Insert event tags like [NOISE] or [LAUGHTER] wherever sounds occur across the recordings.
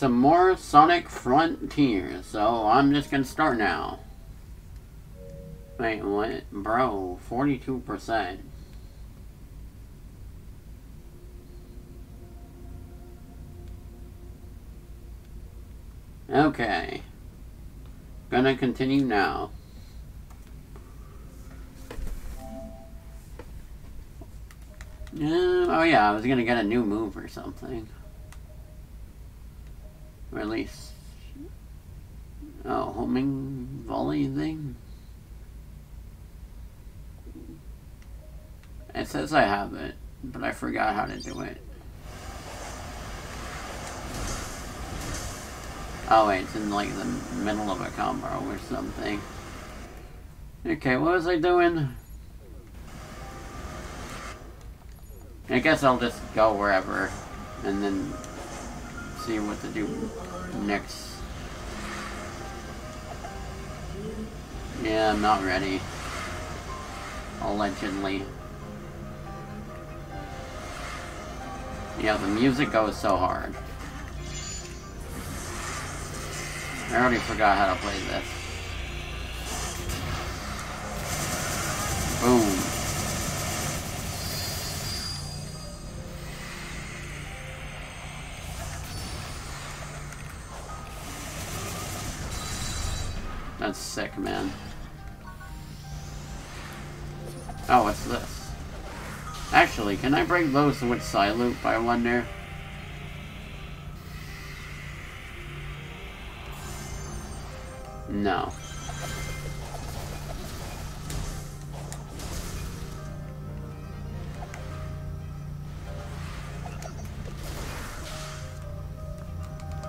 some more Sonic Frontier, so I'm just gonna start now. Wait, what? Bro, 42%. Okay. Gonna continue now. Yeah, oh yeah, I was gonna get a new move or something. At least... Oh, homing volley thing? It says I have it, but I forgot how to do it. Oh wait, it's in like the middle of a combo or something. Okay, what was I doing? I guess I'll just go wherever and then see what to do next. Yeah, I'm not ready. Allegedly. Yeah, the music goes so hard. I already forgot how to play this. Boom. Man. Oh, what's this? Actually, can I break those with Cyloop, I wonder? No.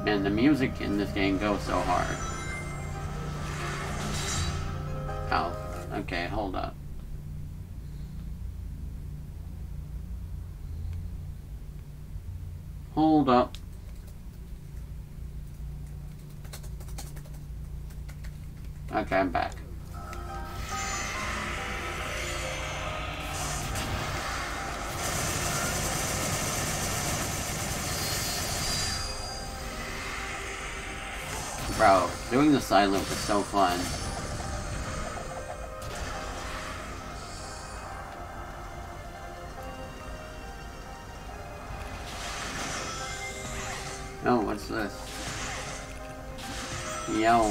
Man, the music in this game goes so hard. Oh, okay, hold up. Hold up. Okay, I'm back. Bro, doing the side was so fun. Oh, what's this? Yo.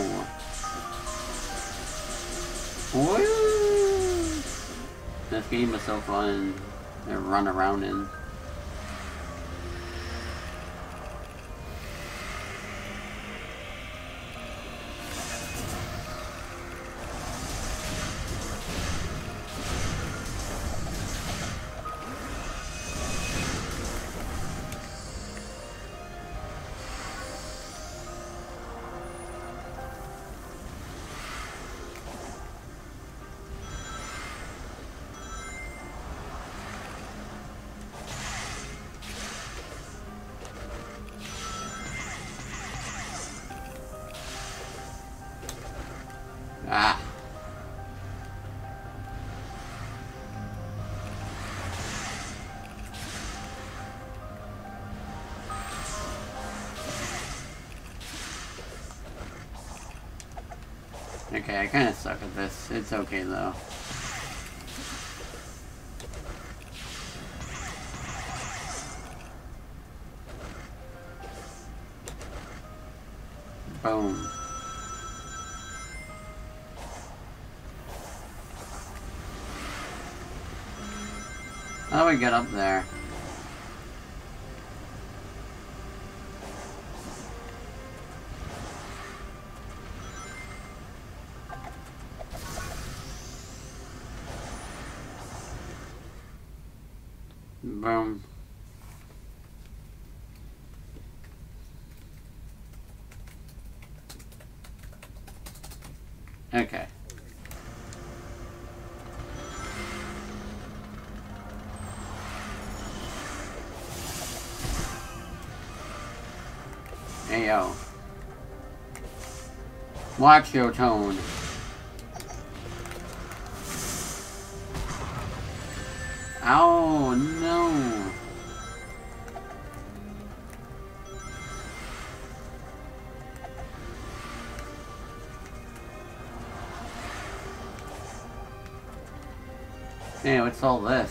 Woo! This game is so fun to run around in. Ah. Okay, I kinda suck at this. It's okay though. Get up there? Watch your tone. Oh no. Hey, what's all this?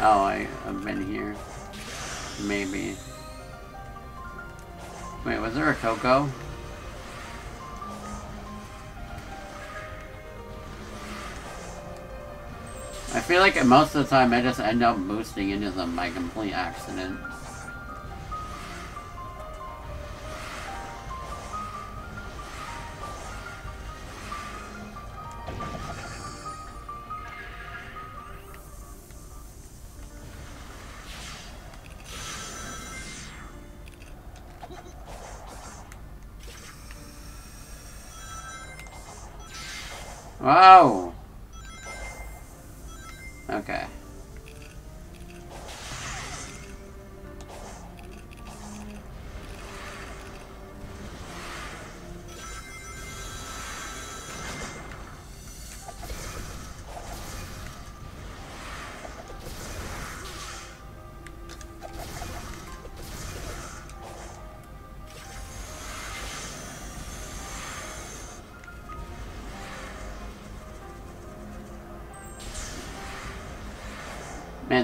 Oh, I, have been here. Maybe. Wait, was there a Coco? I feel like most of the time I just end up boosting into them by complete accident.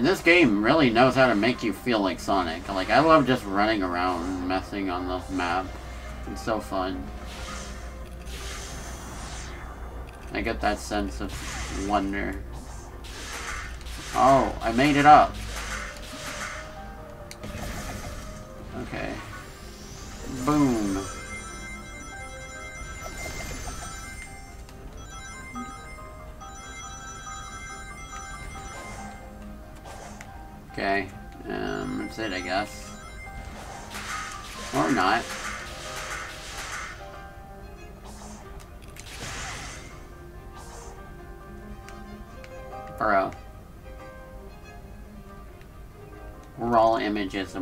This game really knows how to make you feel like Sonic. Like, I love just running around and messing on the map. It's so fun. I get that sense of wonder. Oh, I made it up.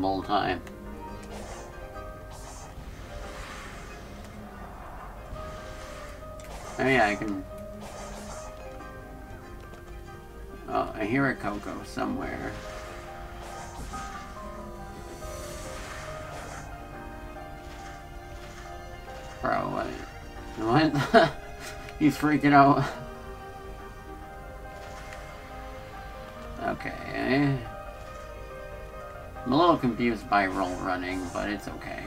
Images the time. Oh yeah, I can... Oh, I hear a Coco somewhere. Bro, what? [LAUGHS] What? He's freaking out. Okay. I'm a little confused by roll running, but it's okay.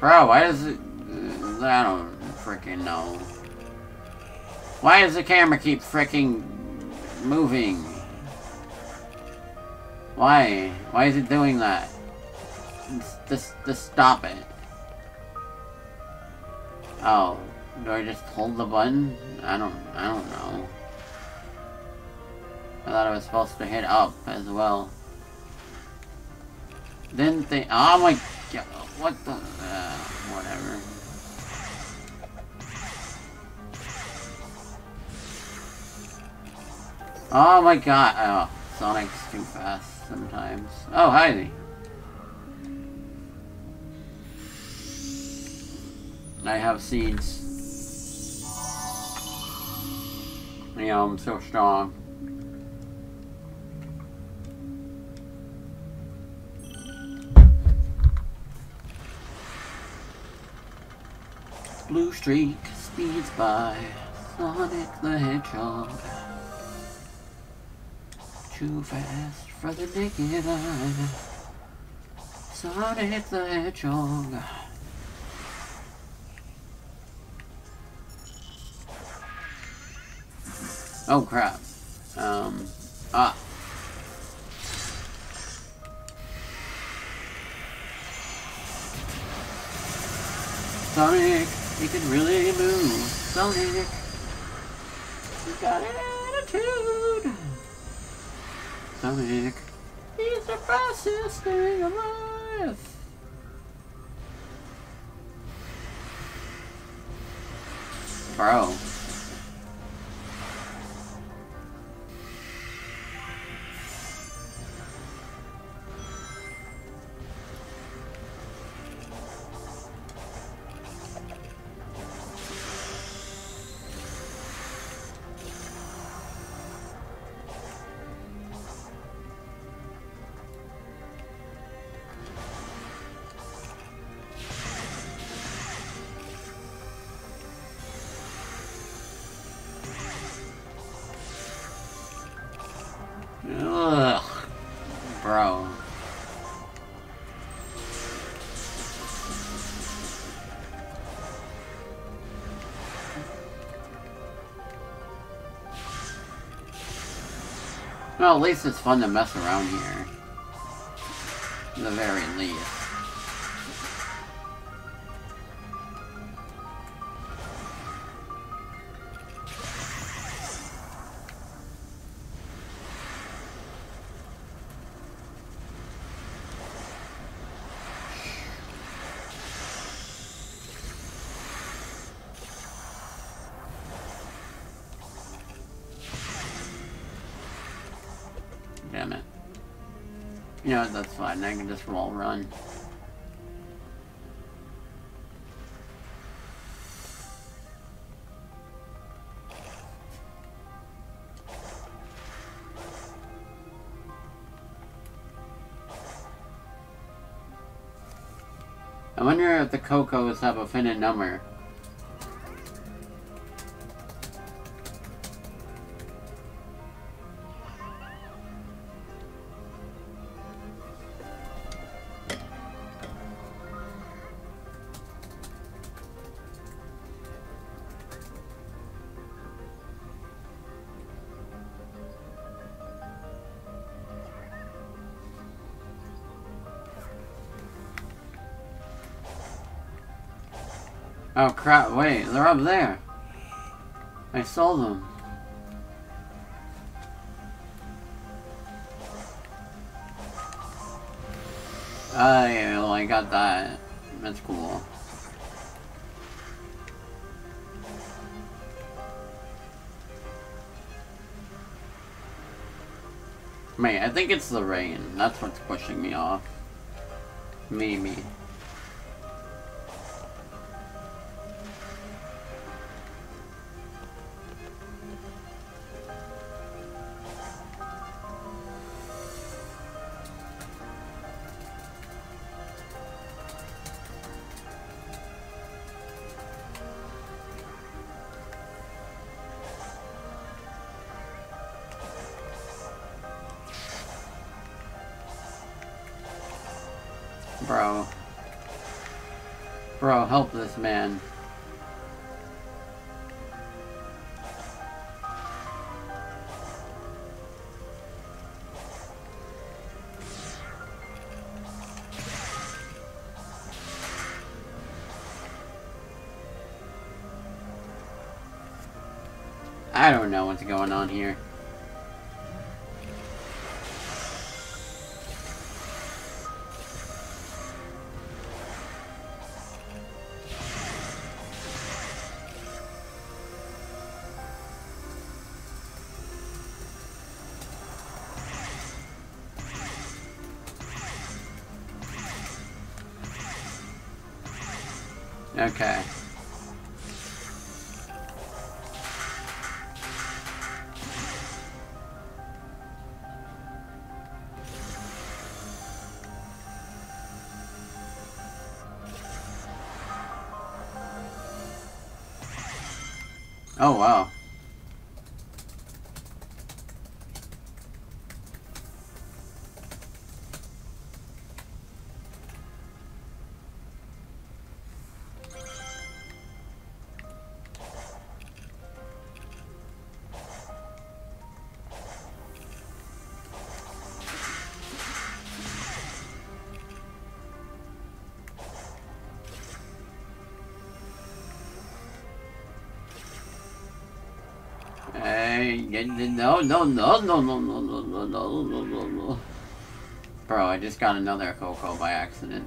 Bro, why does it... Uh, I don't freaking know. Why does the camera keep freaking moving? Why? Why is it doing that? Just, just stop it. Oh, do I just hold the button? I don't, I don't know. I thought I was supposed to hit up as well. Didn't think, oh my god, what the, uh, whatever. Oh my god, oh, Sonic's too fast sometimes. Oh, hi. I have seeds. Yeah, I'm so strong. Blue streak speeds by Sonic the Hedgehog. Too fast for the naked eye. Sonic the Hedgehog. Oh crap. Um, ah. Sonic, you can really move. Sonic, you got attitude. Sonic, he's the fastest thing alive. Bro. Well, at least it's fun to mess around here. The very least. You know what, that's fine. I can just wall run. I wonder if the Cocos have a finite number. Oh crap, wait, they're up there. I saw them. Oh yeah, well I got that. That's cool. Mate, I think it's the rain. That's what's pushing me off. Maybe. Here. Oh, wow. No, no, no, no, no, no, no, no, no, no, no, no. Bro, I just got another Coco by accident.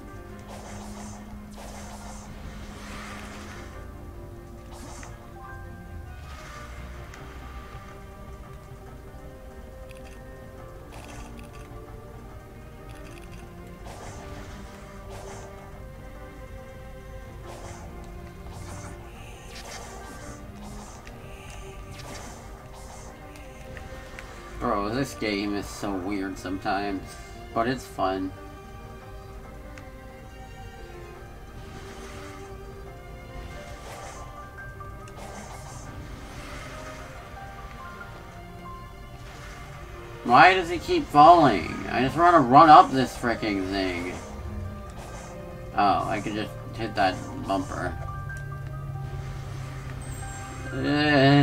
Weird sometimes, but it's fun. Why does he keep falling? I just want to run up this freaking thing. Oh, I could just hit that bumper. Uh,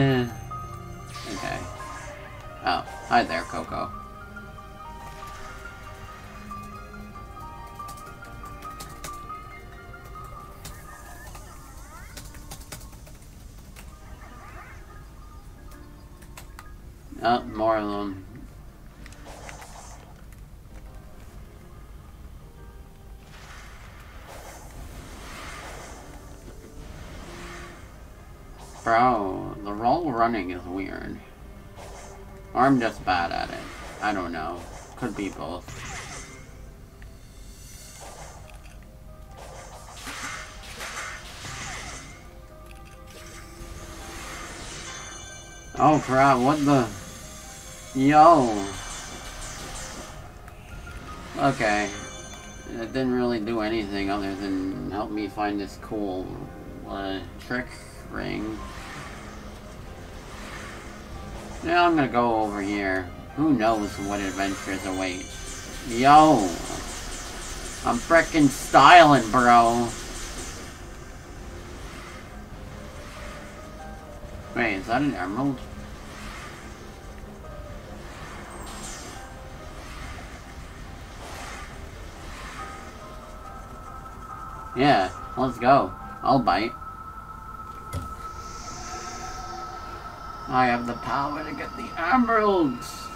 Bro, the roll running is weird. Or I'm just bad at it. I don't know. Could be both. Oh crap, what the... Yo! Okay. It didn't really do anything other than help me find this cool uh, trick ring. Now I'm gonna go over here. Who knows what adventures await. Yo! I'm freaking styling, bro! Wait, is that an emerald? Yeah, let's go. I'll bite. I have the power to get the emeralds!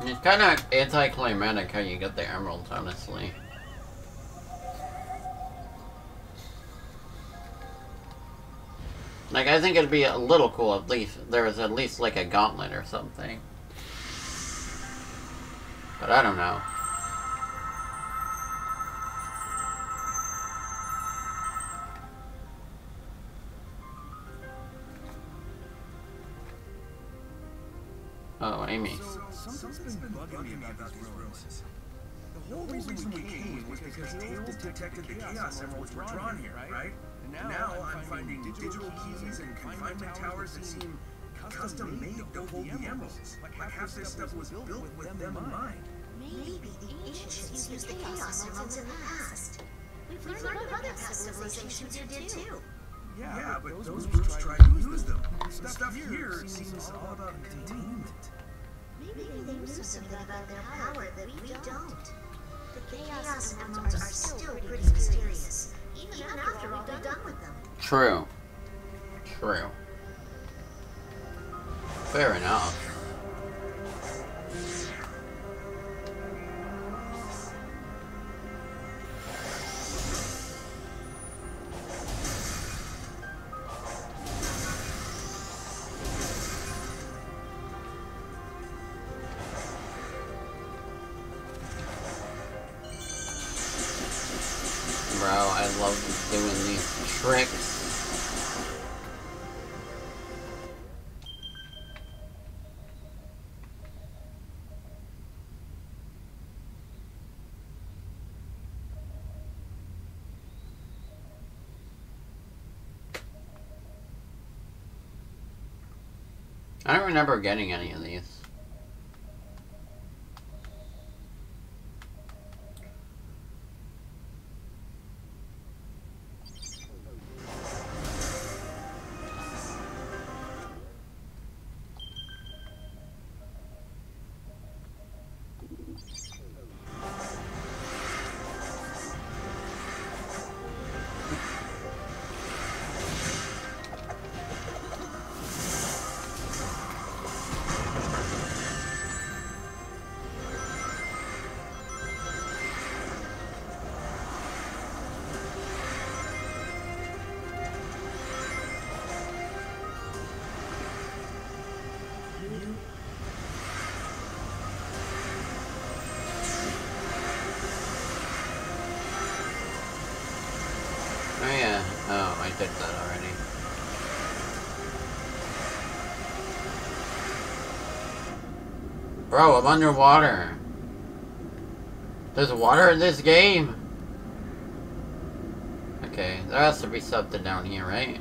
It's kind of anticlimactic how you get the emeralds, honestly. Like, I think it'd be a little cool at least there was at least like a gauntlet or something. But I don't know. Oh, Amy. So. The whole reason we came was because Tails detected the Chaos Emeralds were drawn here, right? And now I'm finding the digital keys and confinement towers that seem custom-made to hold the emeralds. Like half this stuff was built with them in mind. Maybe the ancients used the Chaos Emeralds in the past. We've learned of other past civilizations who did too. Yeah, but those groups tried to use them. The stuff here seems all about containment. Maybe they knew something about their power that we don't. The Chaos Emeralds are still pretty mysterious, even after all we've done with them. True. True. Fair enough. I don't remember getting any of these. Yeah. Oh, I did that already. Bro, I'm underwater. There's water in this game? Okay, there has to be something down here, right?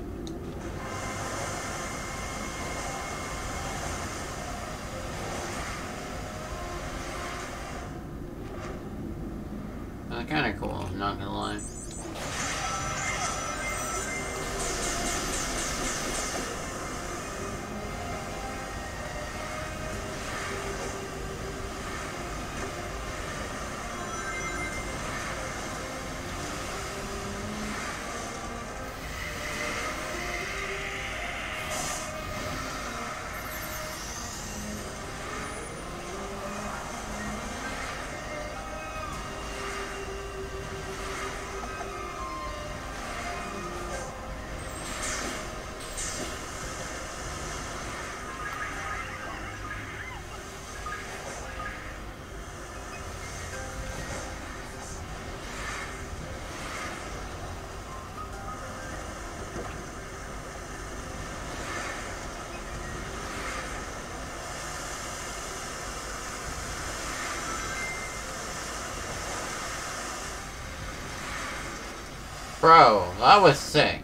That was sick.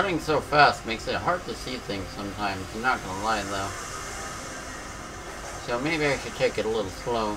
Running so fast makes it hard to see things sometimes, I'm not gonna lie though. So maybe I should take it a little slow.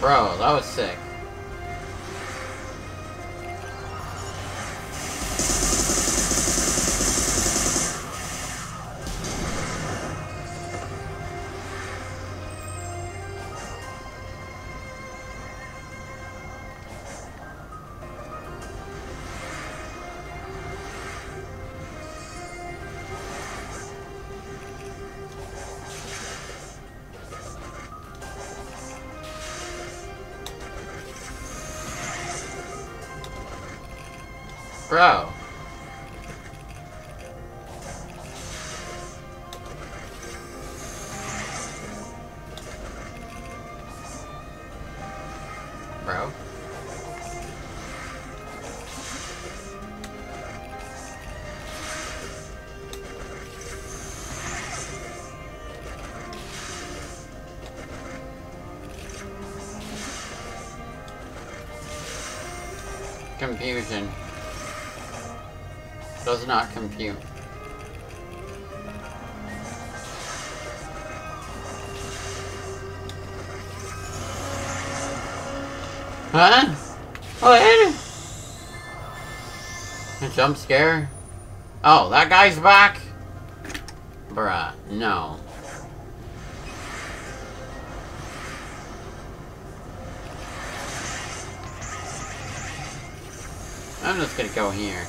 Bro, that was sick. Not compute. Huh? Oh, what? A jump scare? Oh, that guy's back? Bruh, no. I'm just gonna go here.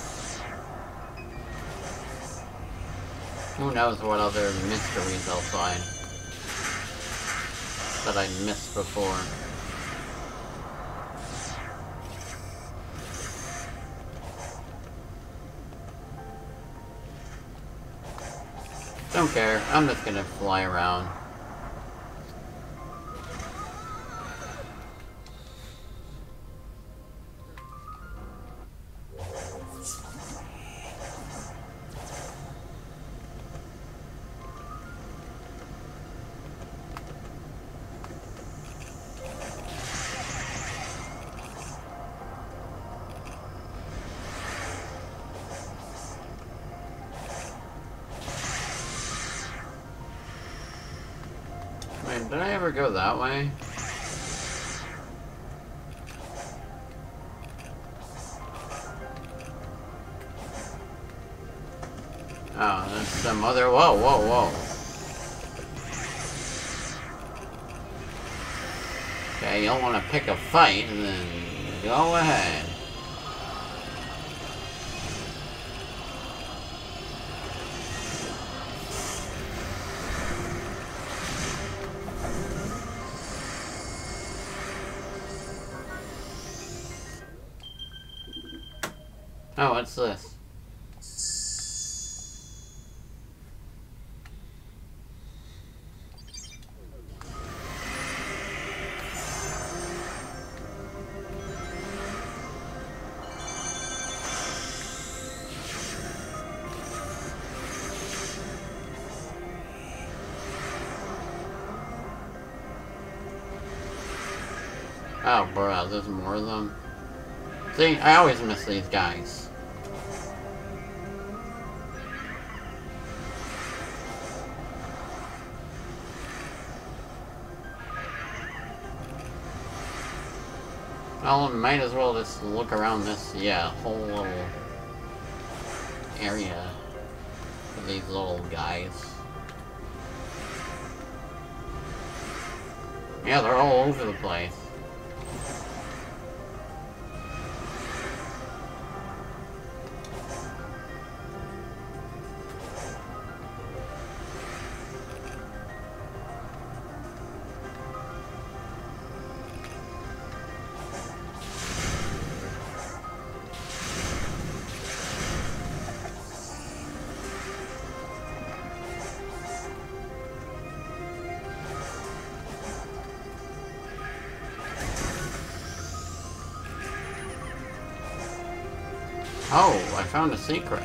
Who knows what other mysteries I'll find that I missed before. Don't care, I'm just gonna fly around. Go that way? Oh, there's some other. Whoa, whoa, whoa. Okay, you'll want to pick a fight, and then go ahead. What's this? Oh, bro, there's more of them. See, I always miss these guys. Might as well just look around this, yeah, whole little area for these little guys. Yeah, they're all over the place. Oh, I found a secret.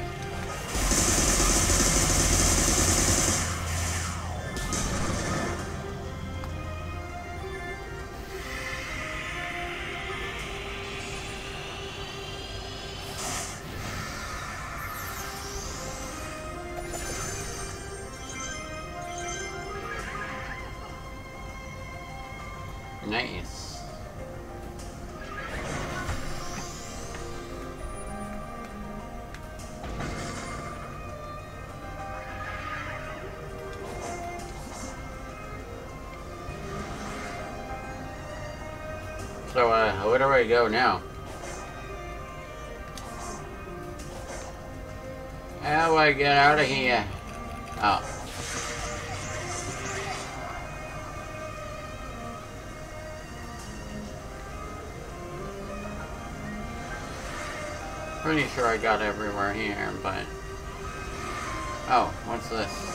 I go now? How do I get out of here? Oh. Pretty sure I got everywhere here, but... Oh, what's this?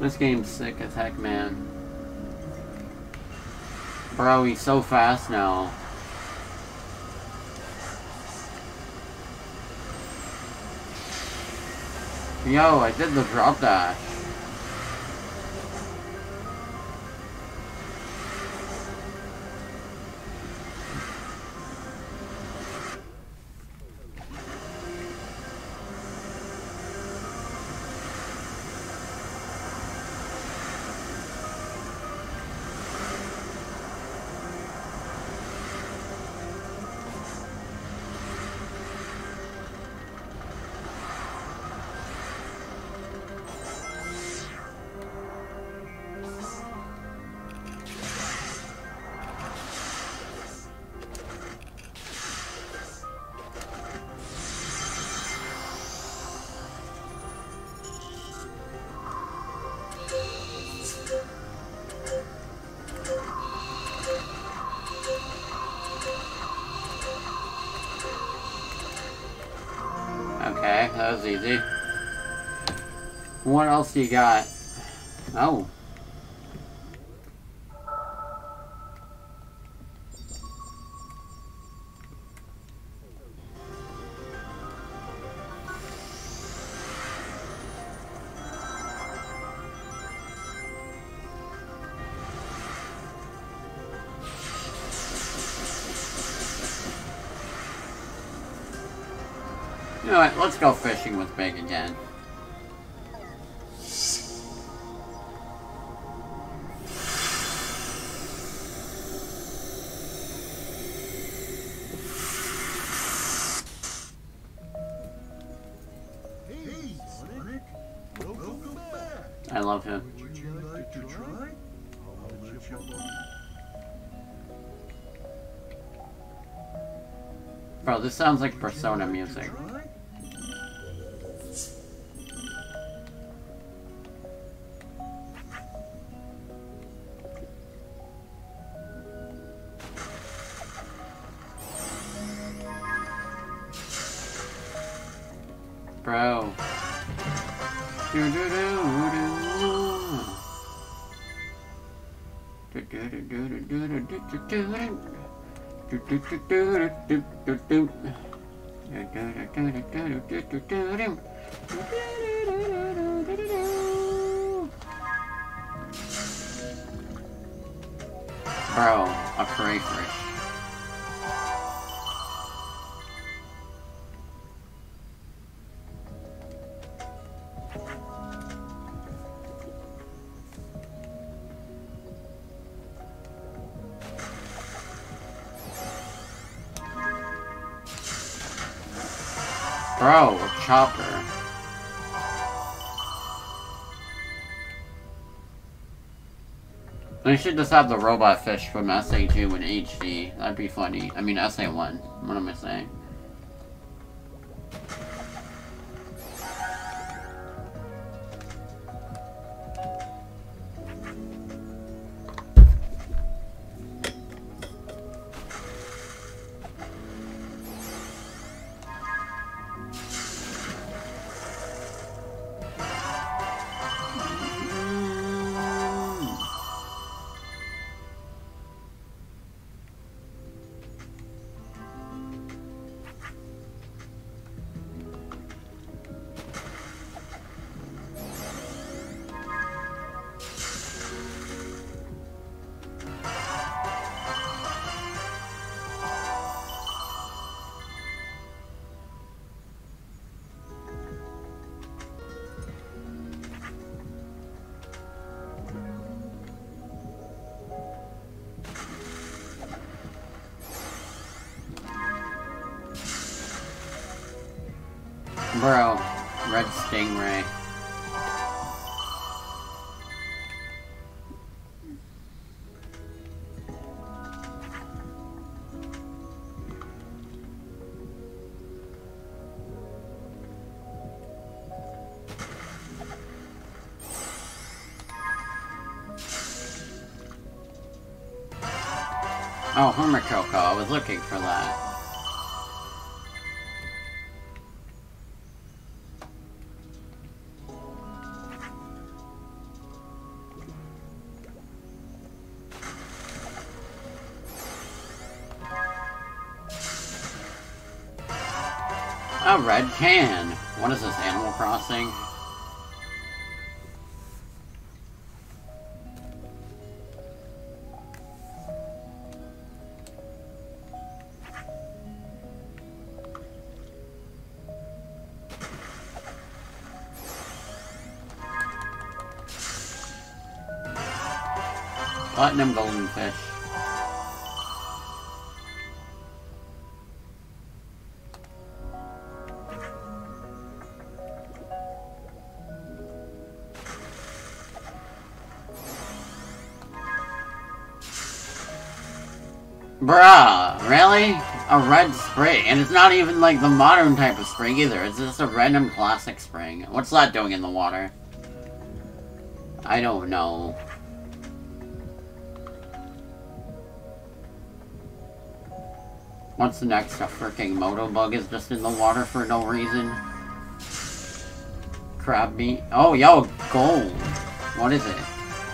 This game's sick as heck, man. Bro, he's so fast now. Yo, I did the drop dash. That was easy. What else you got? Oh. This sounds like Persona music. Bro, a cray cray. They should just have the robot fish from SA2 in HD. That'd be funny. I mean, SA1. What am I saying? Oh, Hermit Coco, I was looking for that. A red can. What is this, Animal Crossing? Platinum golden fish. Bruh, really? A red spring? And it's not even like the modern type of spring either. It's just a random classic spring. What's that doing in the water? I don't know. What's next? A freaking Motobug is just in the water for no reason. Crabmeat. Oh, yo, gold. What is it?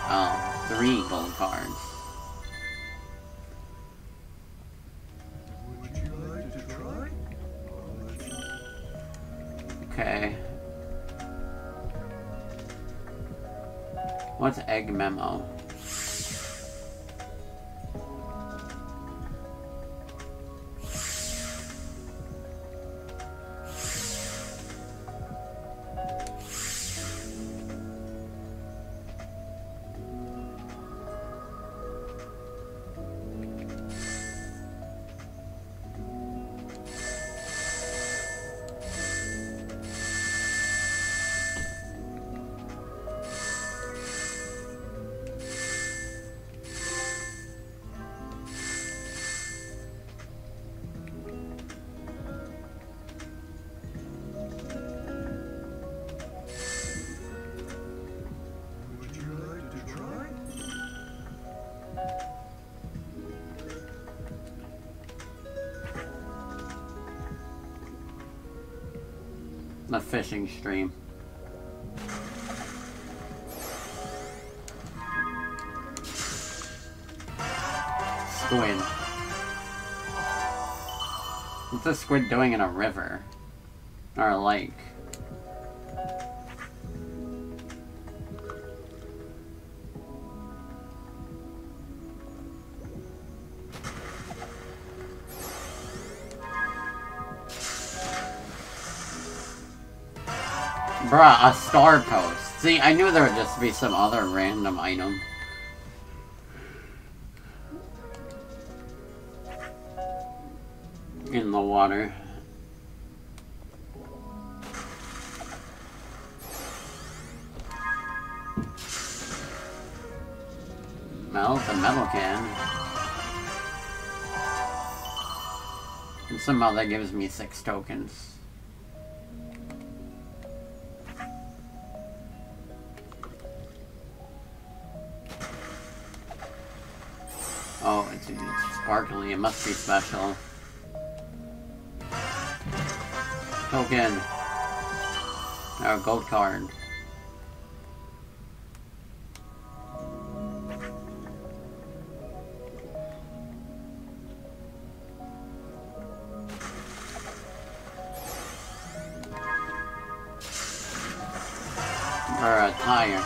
Oh, three gold cards. Okay. What's egg memo? Fishing stream. Squid. What's a squid doing in a river? Or a lake? Bruh, a star post. See, I knew there would just be some other random item. In the water. Melt a metal can. And somehow that gives me six tokens. It must be special. Token. Oh, gold card. Or a tire.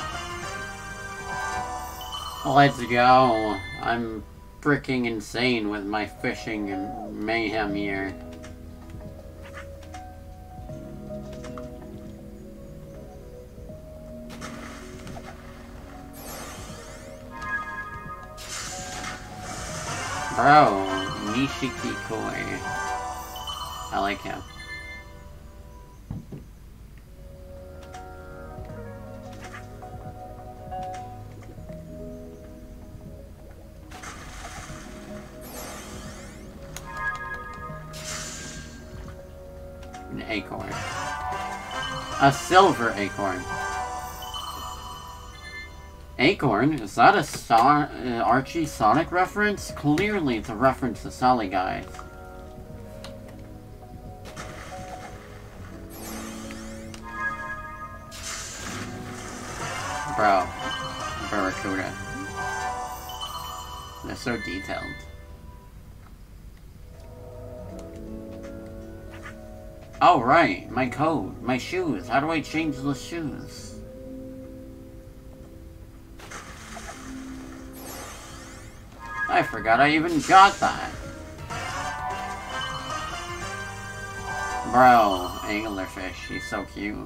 Let's go. I'm freaking insane with my fishing and mayhem here. Bro, Nishiki Koi. I like him. Acorn. A silver acorn. Acorn? Is that a Son uh, Archie Sonic reference? Clearly it's a reference to Sally Guys. Bro. Barracuda. They're so detailed. Oh, right. My code. My shoes. How do I change the shoes? I forgot I even got that. Bro, anglerfish. He's so cute.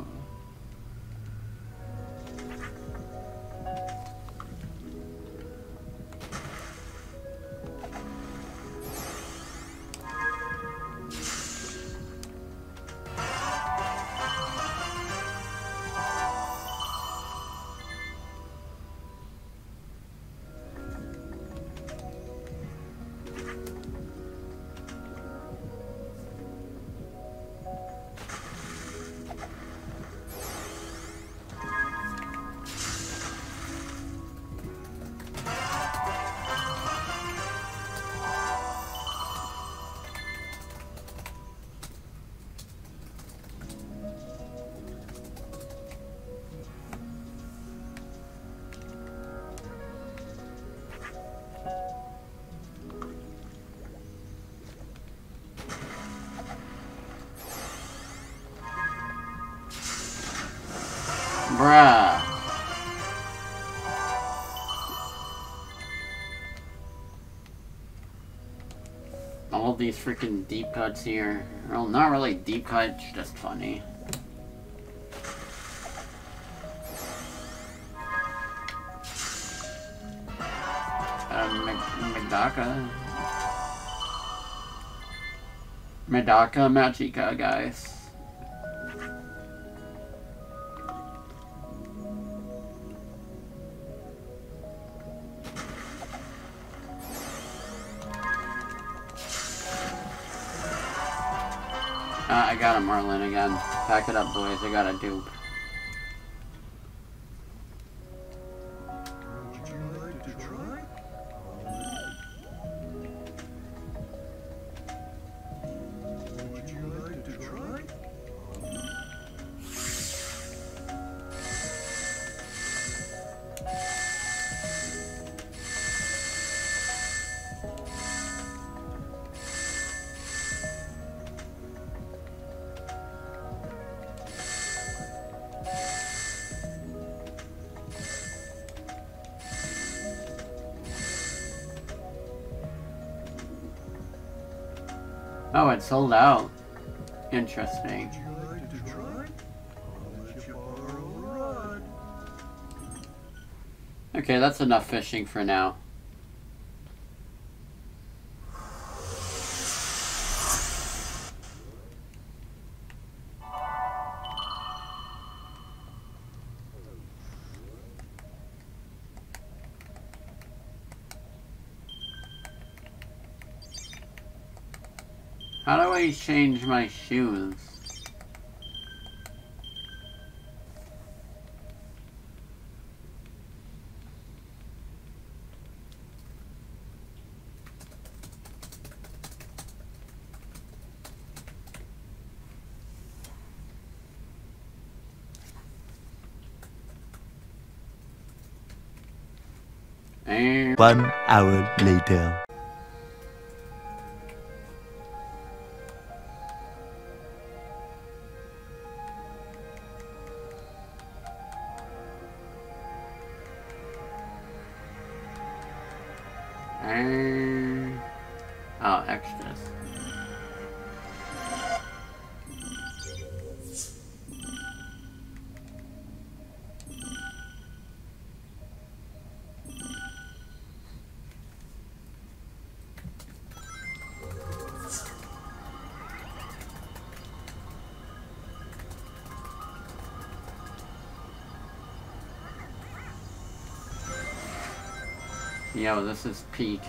These freaking deep cuts here. Well, not really deep cuts, just funny. Uh, Medaka. Medaka Magica, guys. Merlin again. Pack it up, boys. I got a dupe. Sold out. Interesting. Okay, that's enough fishing for now. Change my shoes? One hour later. Is peak.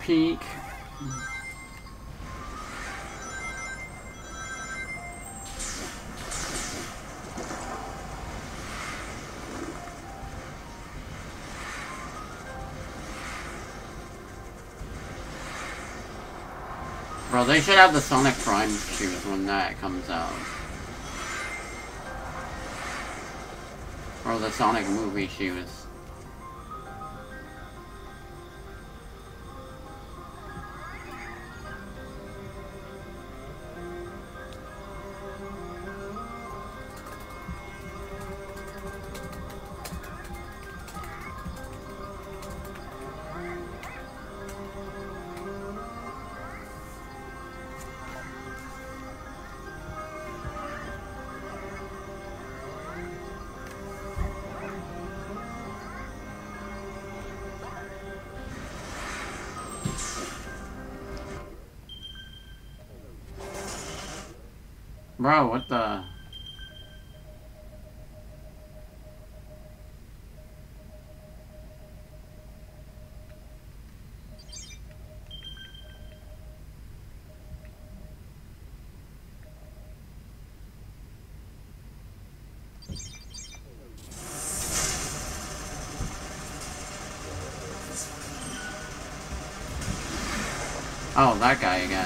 Peak. Bro, they should have the Sonic Prime shoes when that comes out. Or the Sonic movie shoes. Bro, what the? Oh, that guy again.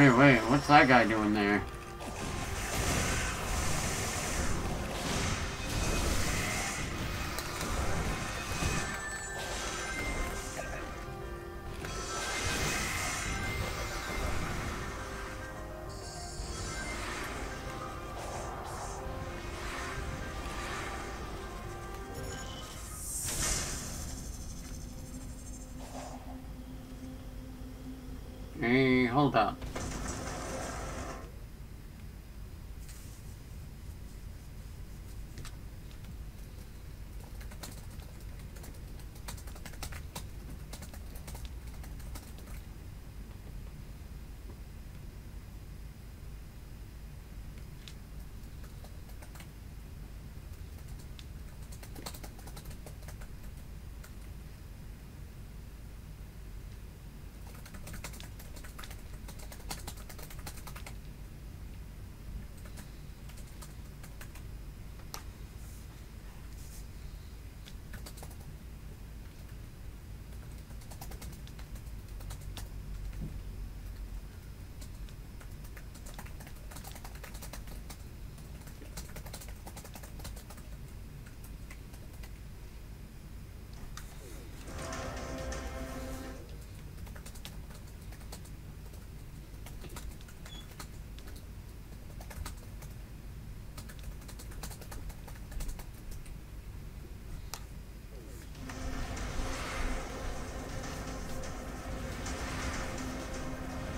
Wait, wait, what's that guy doing there?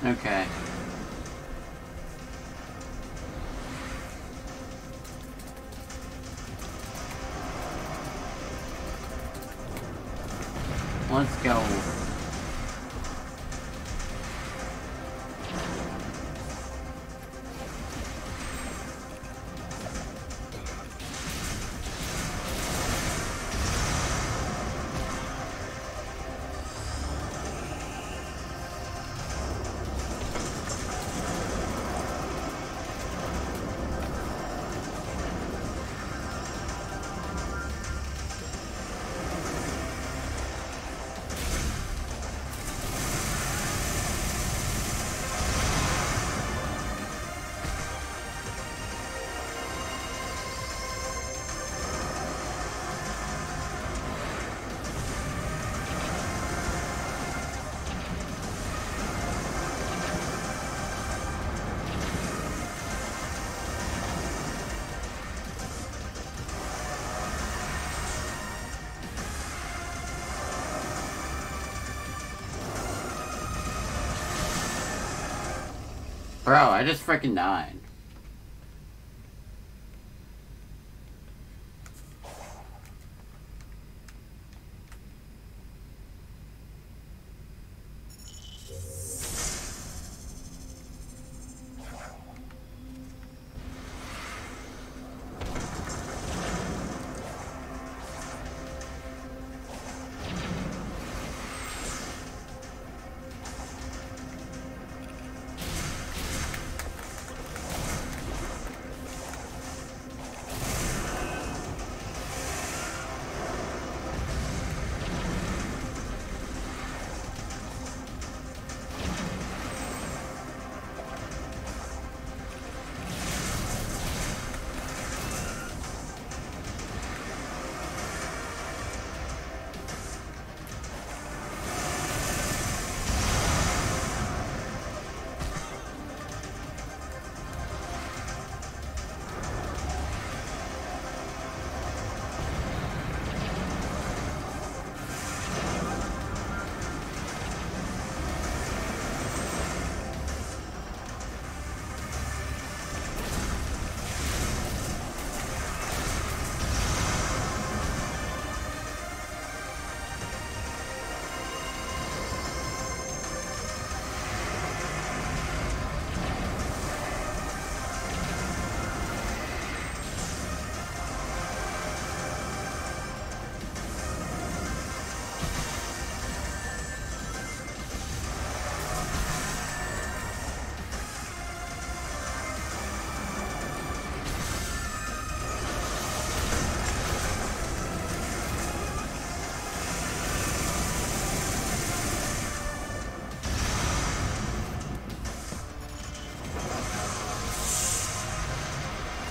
Okay. Bro, I just freaking died.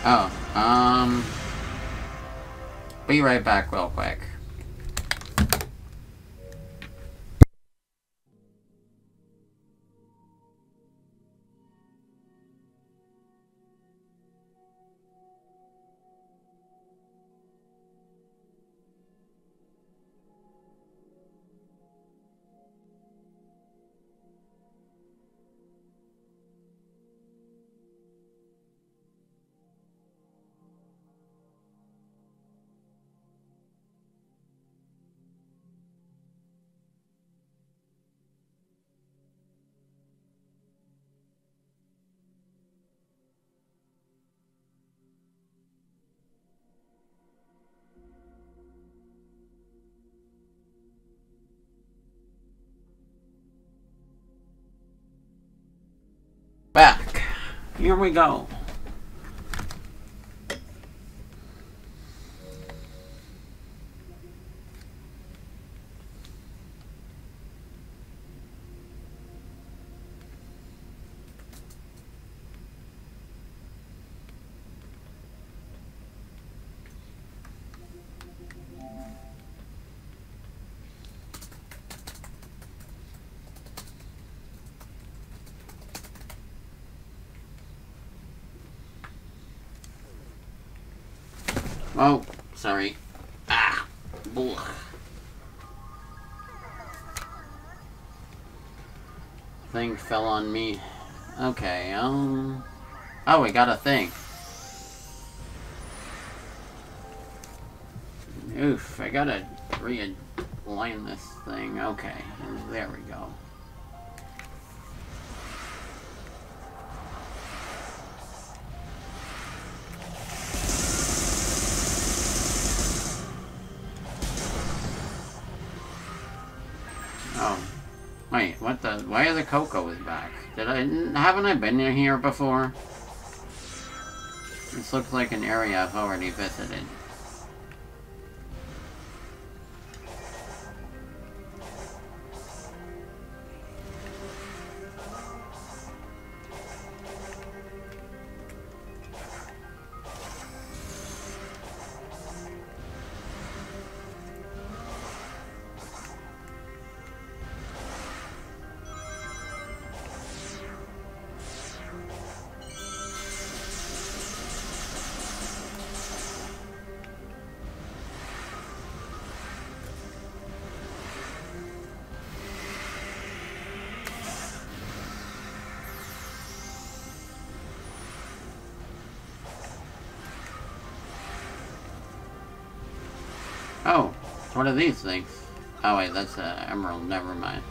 Oh, um... Be right back real quick. Here we go. Oh, sorry. Ah. Ugh. Thing fell on me. Okay, um... Oh, we got a thing. Oof, I gotta realign this thing. Okay, there we go. Why are the Coco back? Did I, haven't I been here before? This looks like an area I've already visited. What are these things? Oh wait, that's an emerald, never mind.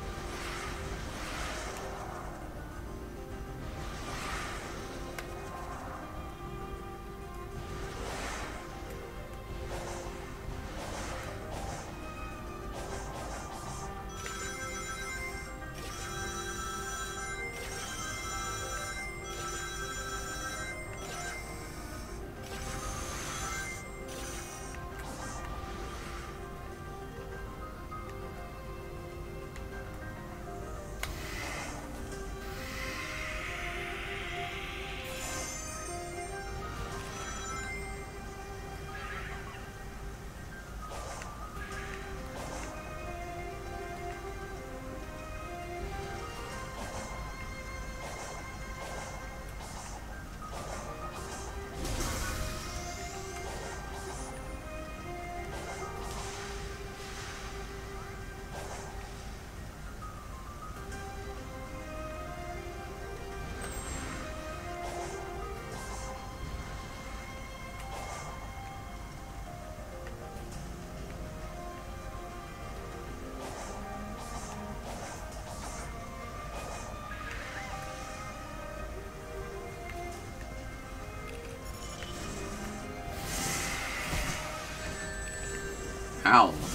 Ow.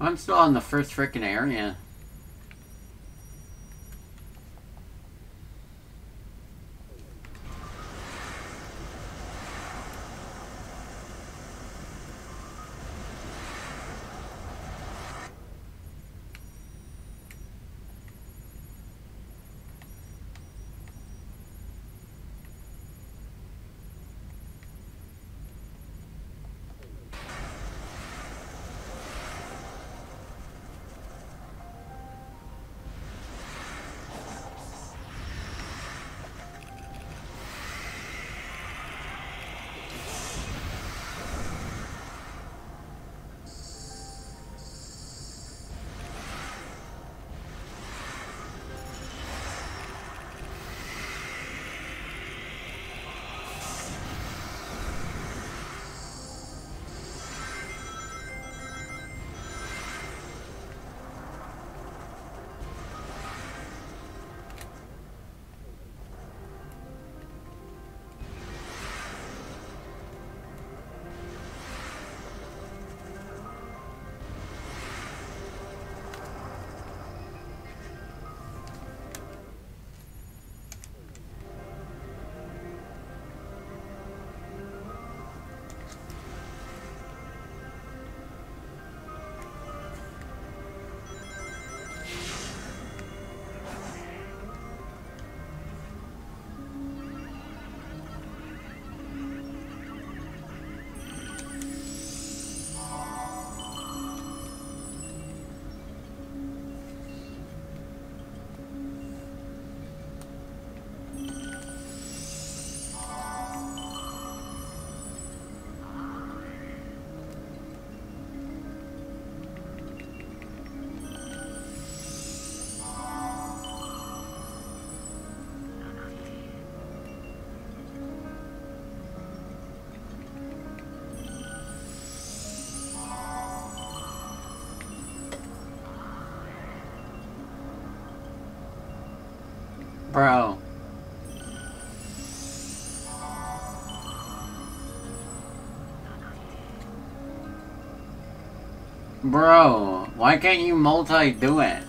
I'm still in the first freaking area. Bro. Bro, why can't you multi-do it?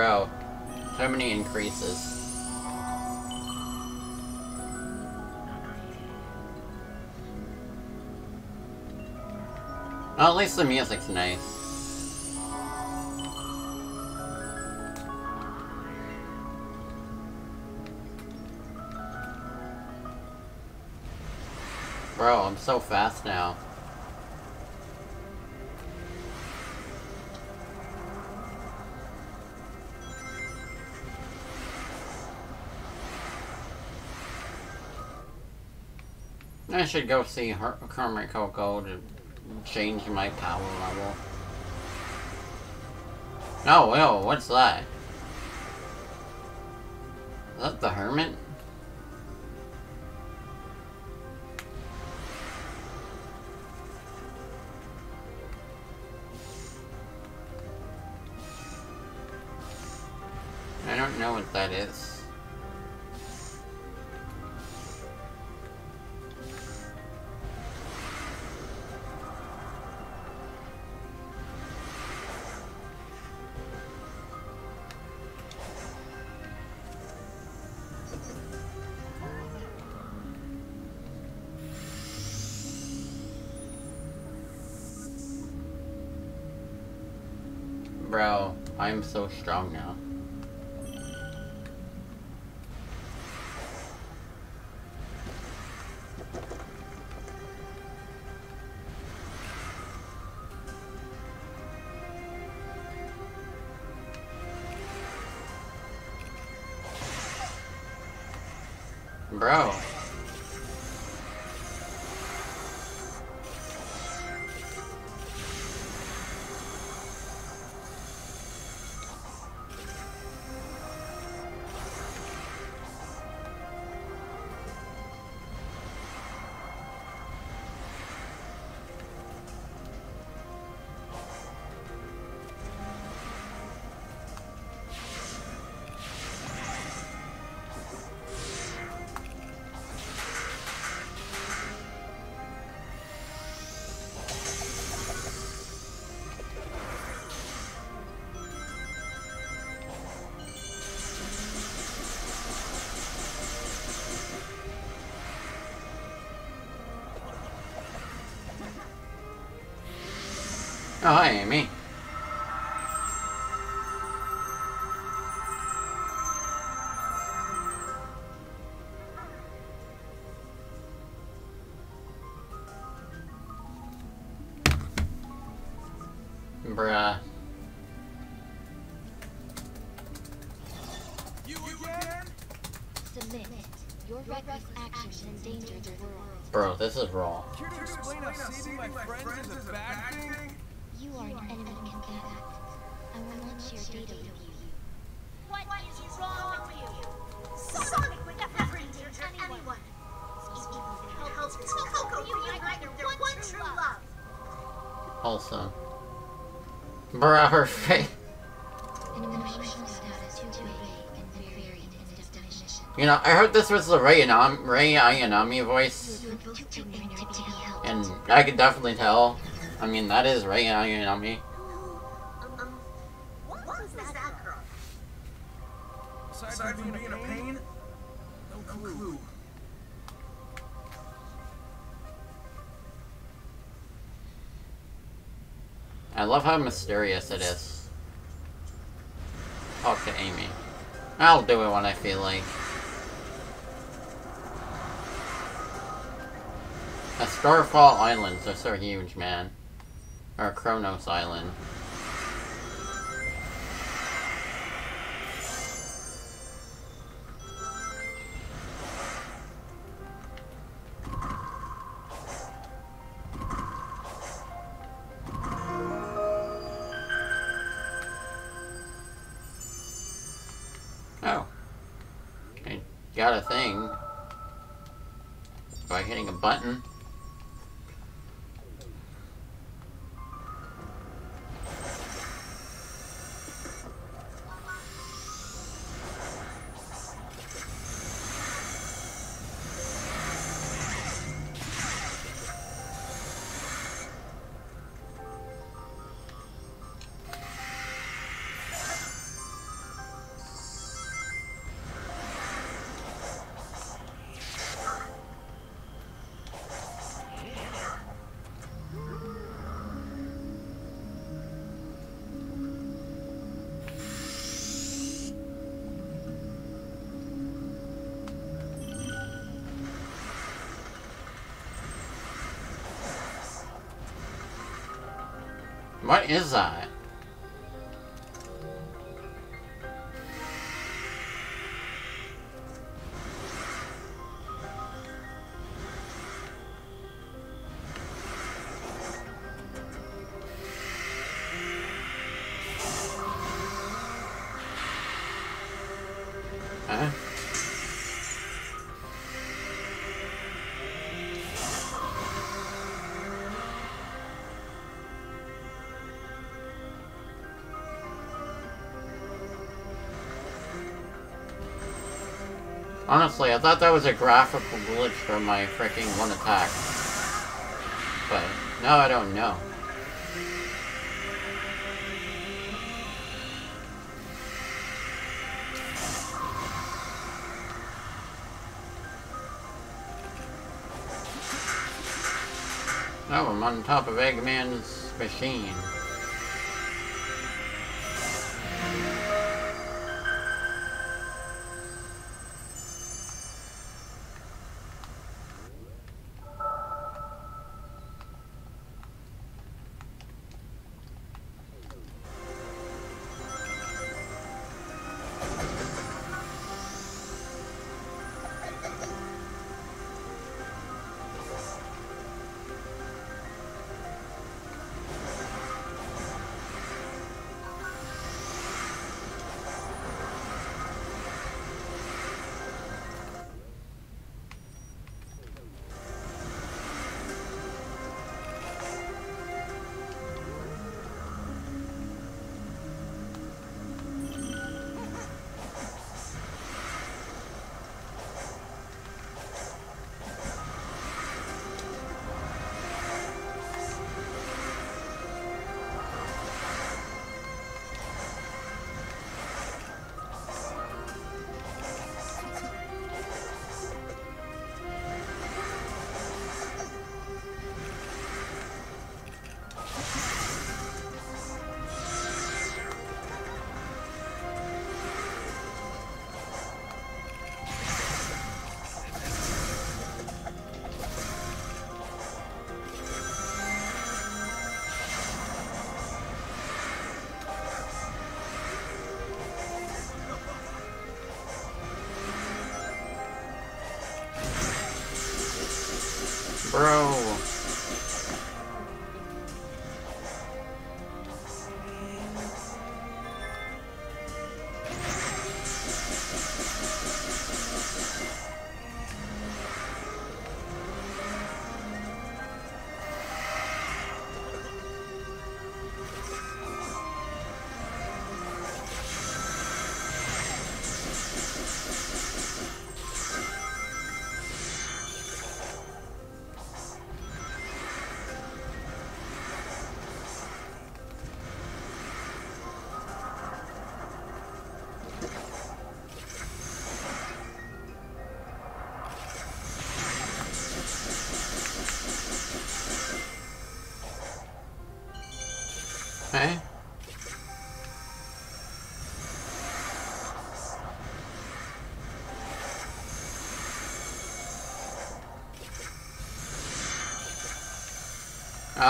Bro, so many increases. Well, at least the music's nice. Bro, I'm so fast now. I should go see Her Kermit Coco to change my power level. Oh, well, what's that? Strong now. Bro. Oh, hi, Amy. Bruh. You again? Submit. Your reckless actions endanger the world. Bro, this is raw. Care to explain how saving my friends is a bad thing? In its definition. You know, I heard this was the Ray, Anam- Rei Ayanami voice, You are both too ignorant to be helped. and I could definitely tell. I mean, that is Rei Ayanami. Love how mysterious it is. Talk to Amy. I'll do it when I feel like. The Starfall Islands are so huge, man. Or Kronos Island. Got a thing. By hitting a button. What Honestly, I thought that was a graphical glitch from my freaking one attack. But now I don't know. Oh, I'm on top of Eggman's machine.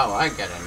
Oh, I get it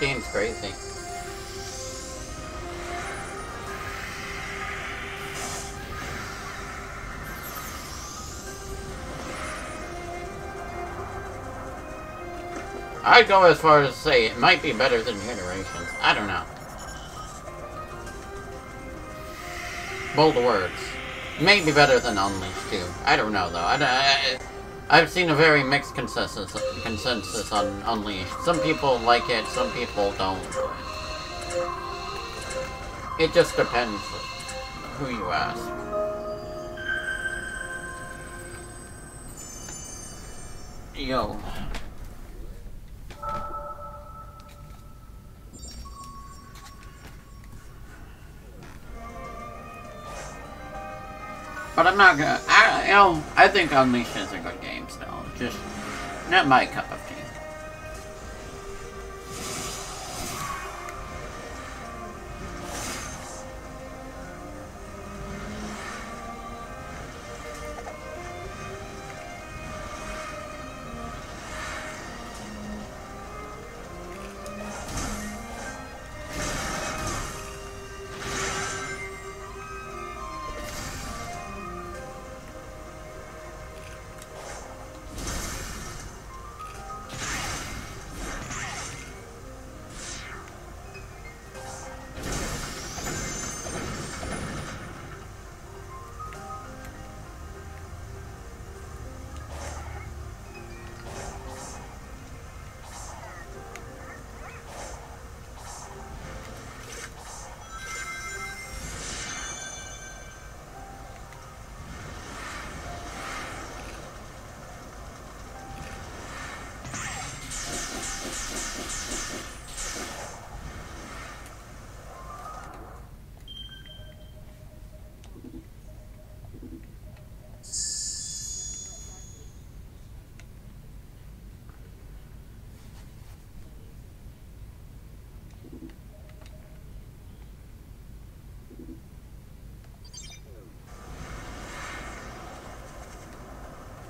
game's crazy. I'd go as far as to say it might be better than Generations. I don't know. Bold words. Maybe better than Unleashed too. I don't know though. I, I, have seen a very mixed consensus consensus on Unleashed. Some people like it, some people don't. It just depends who you ask. Yo. But I'm not gonna. I, you know, I think Unleashed is a good game still. Just not my cup of tea.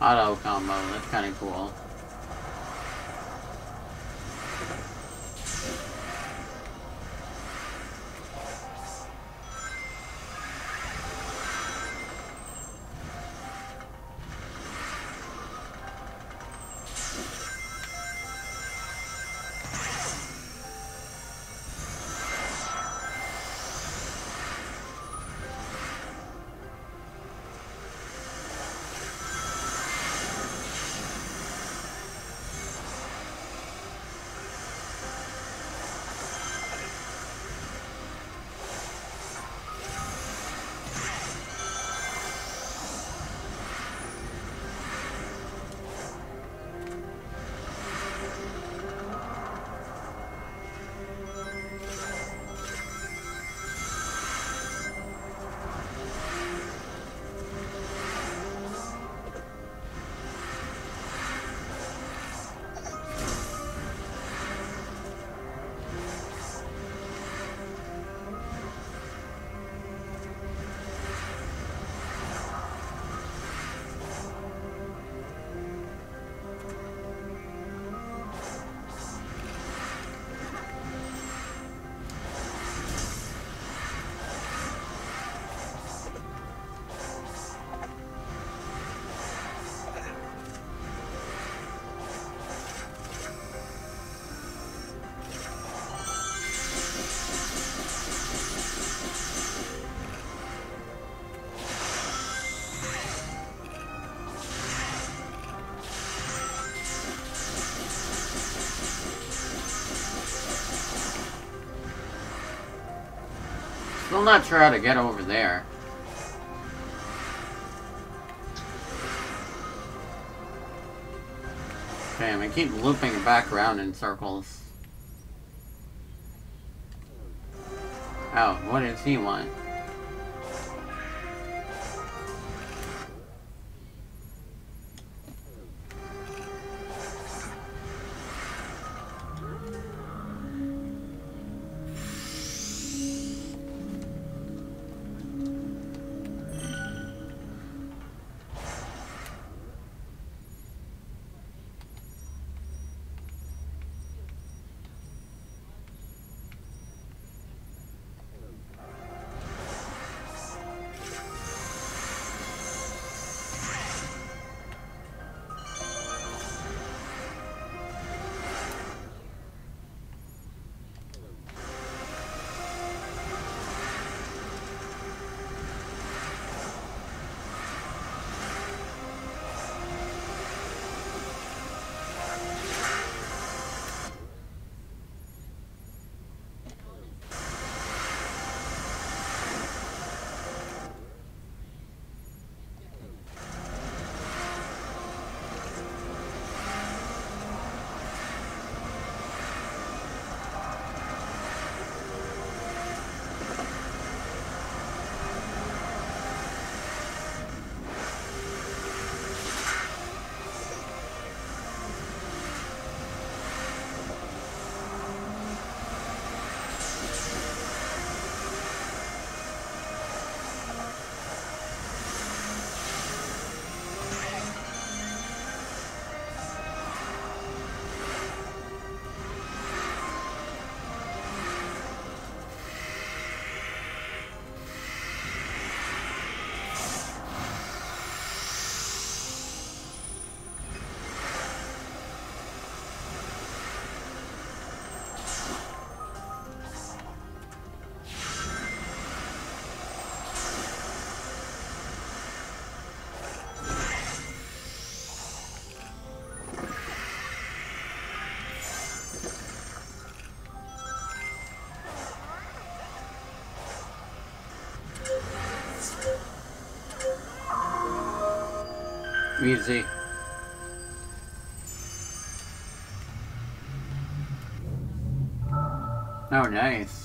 Auto combo, that's kind of cool. I'm still not sure how to get over there. Damn, I keep looping back around in circles. Oh, what does he want? Easy. Oh, nice.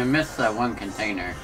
I missed that one container.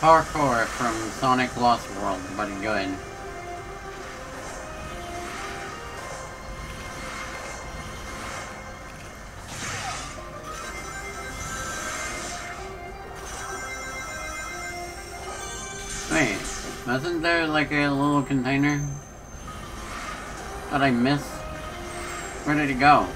Parkour from Sonic Lost World, but good. Wait, wasn't there like a little container that I missed? Where did it go?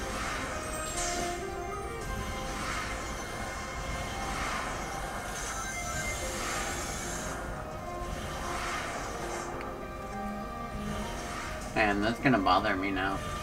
Gonna bother me now.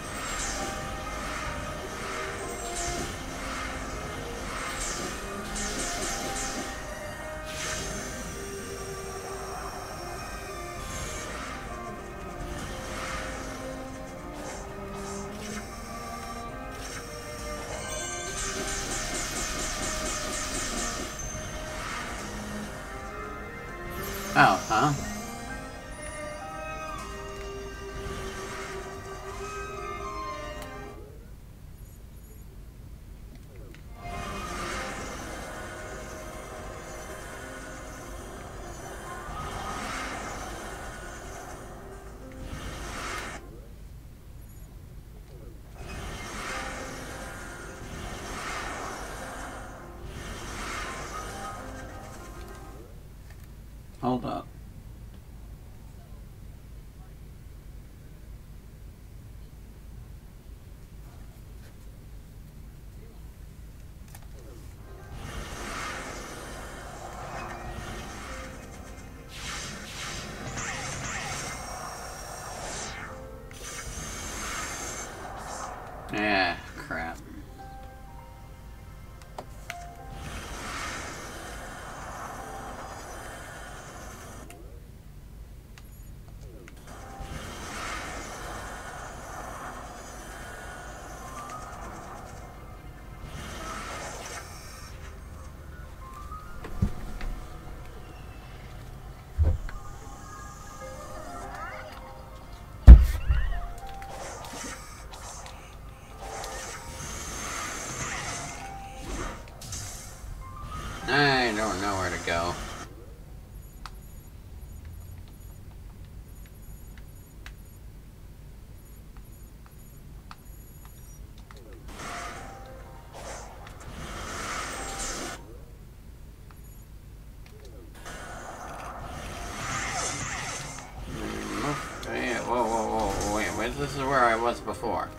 Before.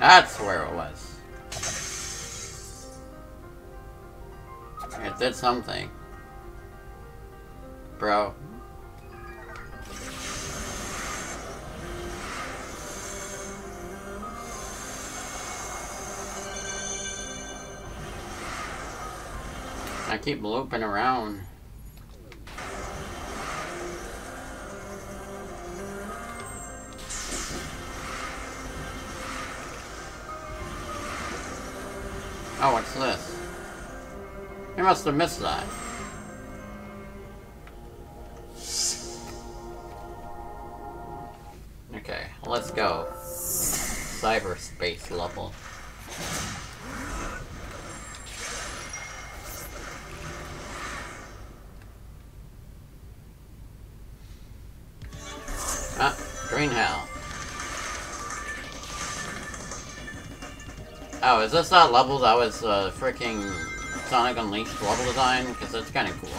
That's where it was. It did something. Bro. I keep looping around. Must have missed that. Okay, let's go. Cyberspace level. Ah, Green Hell. Oh, is this that level that was uh, freaking Sonic Unleashed level design? Because that's kind of cool.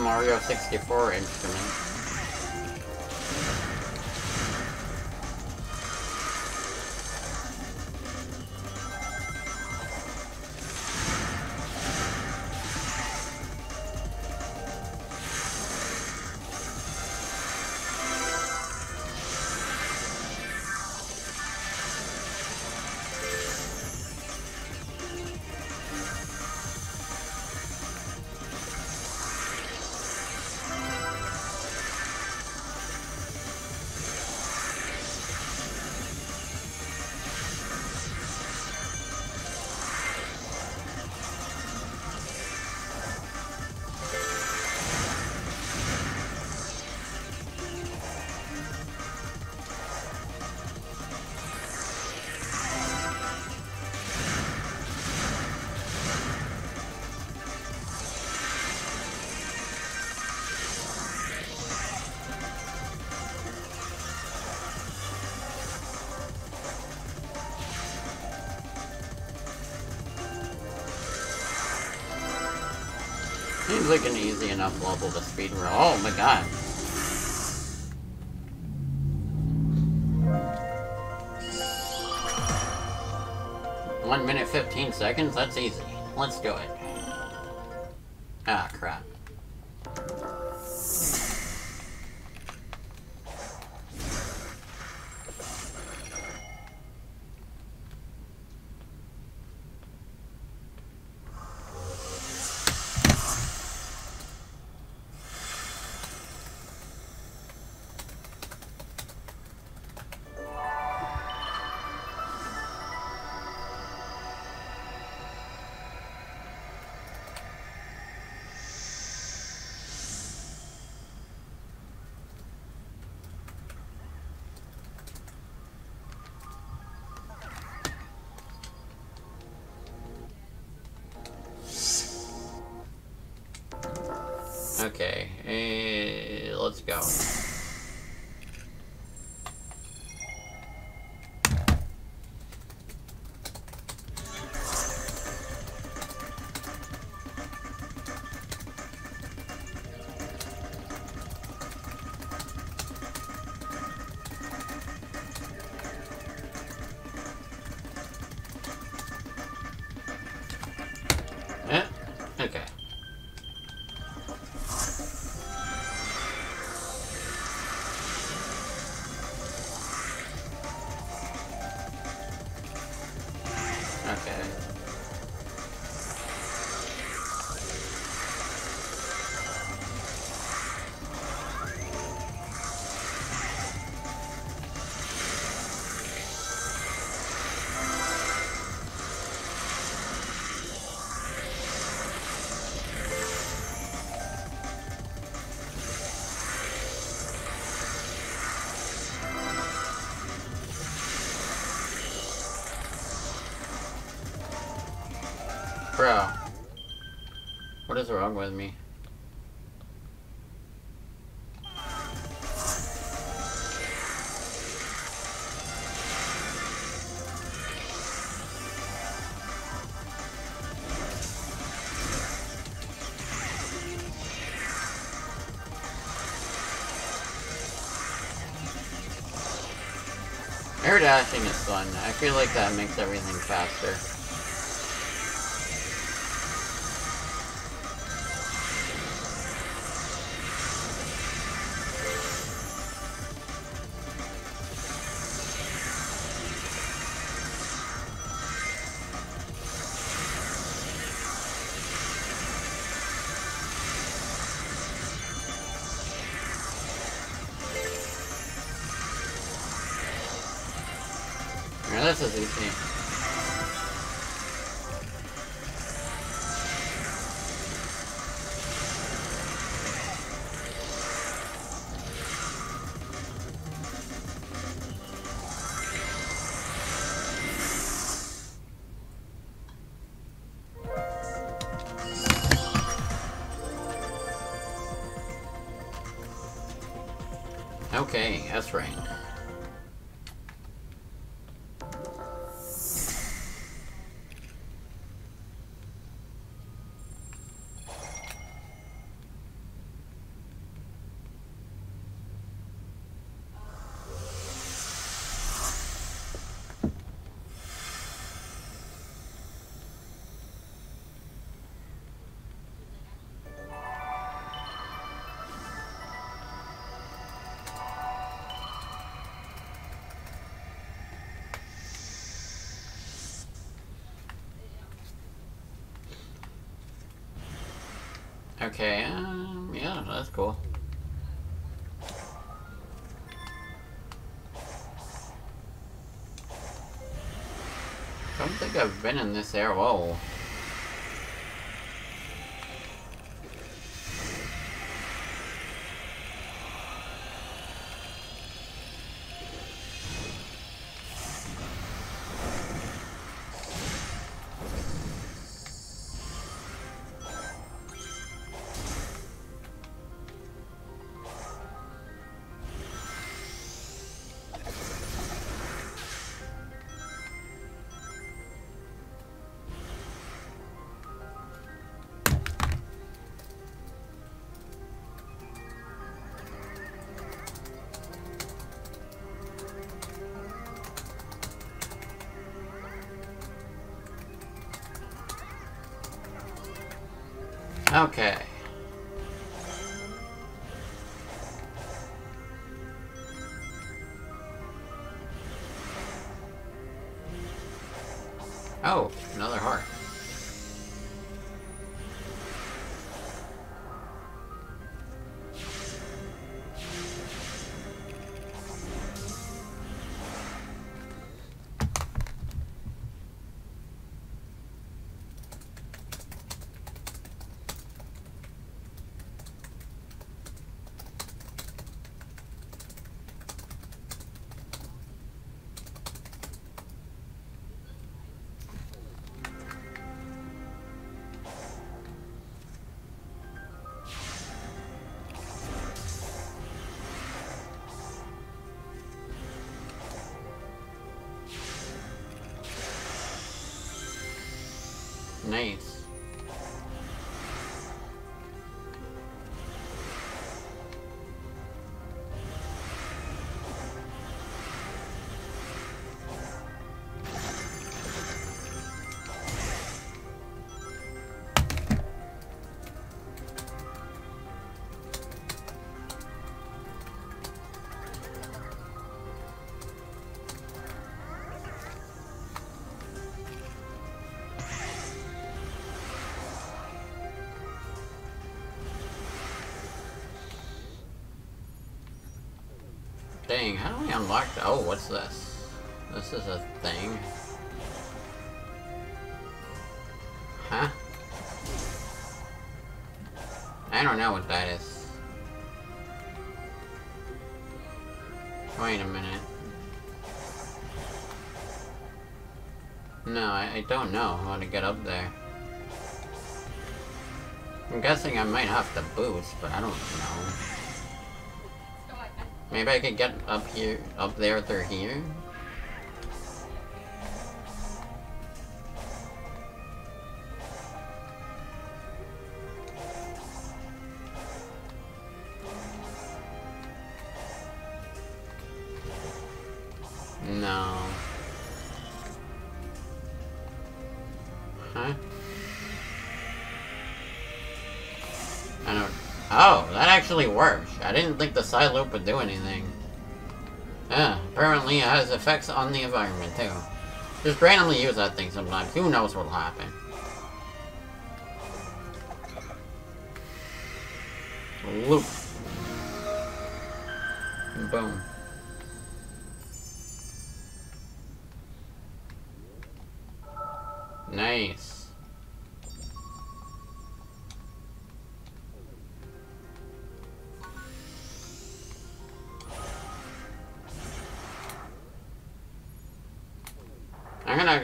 Mario 64 instrument. Enough level to speed. Oh my god. One minute fifteen seconds? That's easy. Let's do it. Wrong with me? Air dashing is fun. I feel like that makes everything faster. Okay, um, yeah, that's cool. I Don't think I've been in this area. Whoa. Nice. Dang, how do we unlock the- Oh, what's this? This is a thing. Huh? I don't know what that is. Wait a minute. No, I, I don't know how to get up there. I'm guessing I might have to boost, but I don't know. Maybe I could get up here, up there through here? Think the Cyloop would do anything. Yeah, apparently it has effects on the environment too. Just randomly use that thing sometimes. Who knows what'll happen.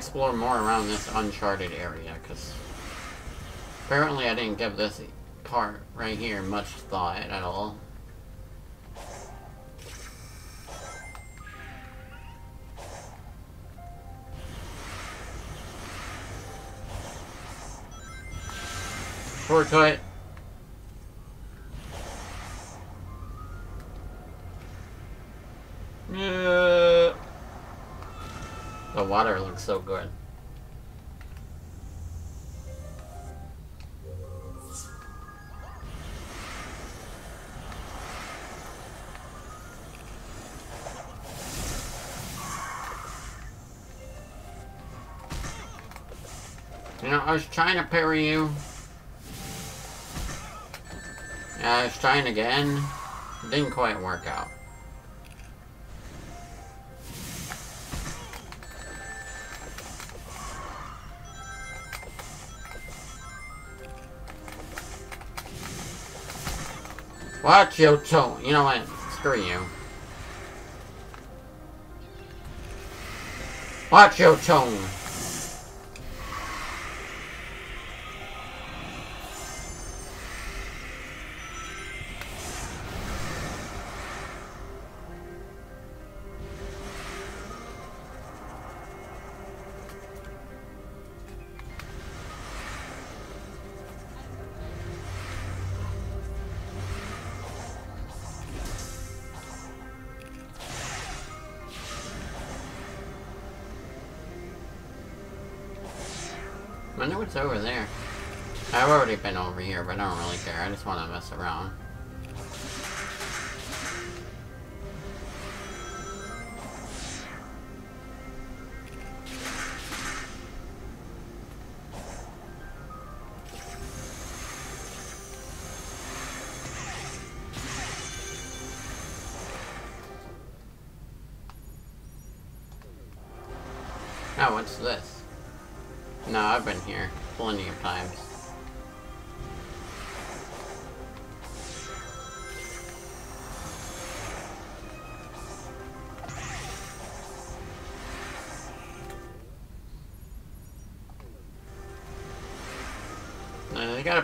Explore more around this uncharted area, because apparently I didn't give this part right here much thought at all. Shortcut. Water looks so good. You know, I was trying to parry you. Yeah, I was trying again. Didn't quite work out. Watch your tone. You know what? Screw you. Watch your tone. Don't really care. I just want to mess around.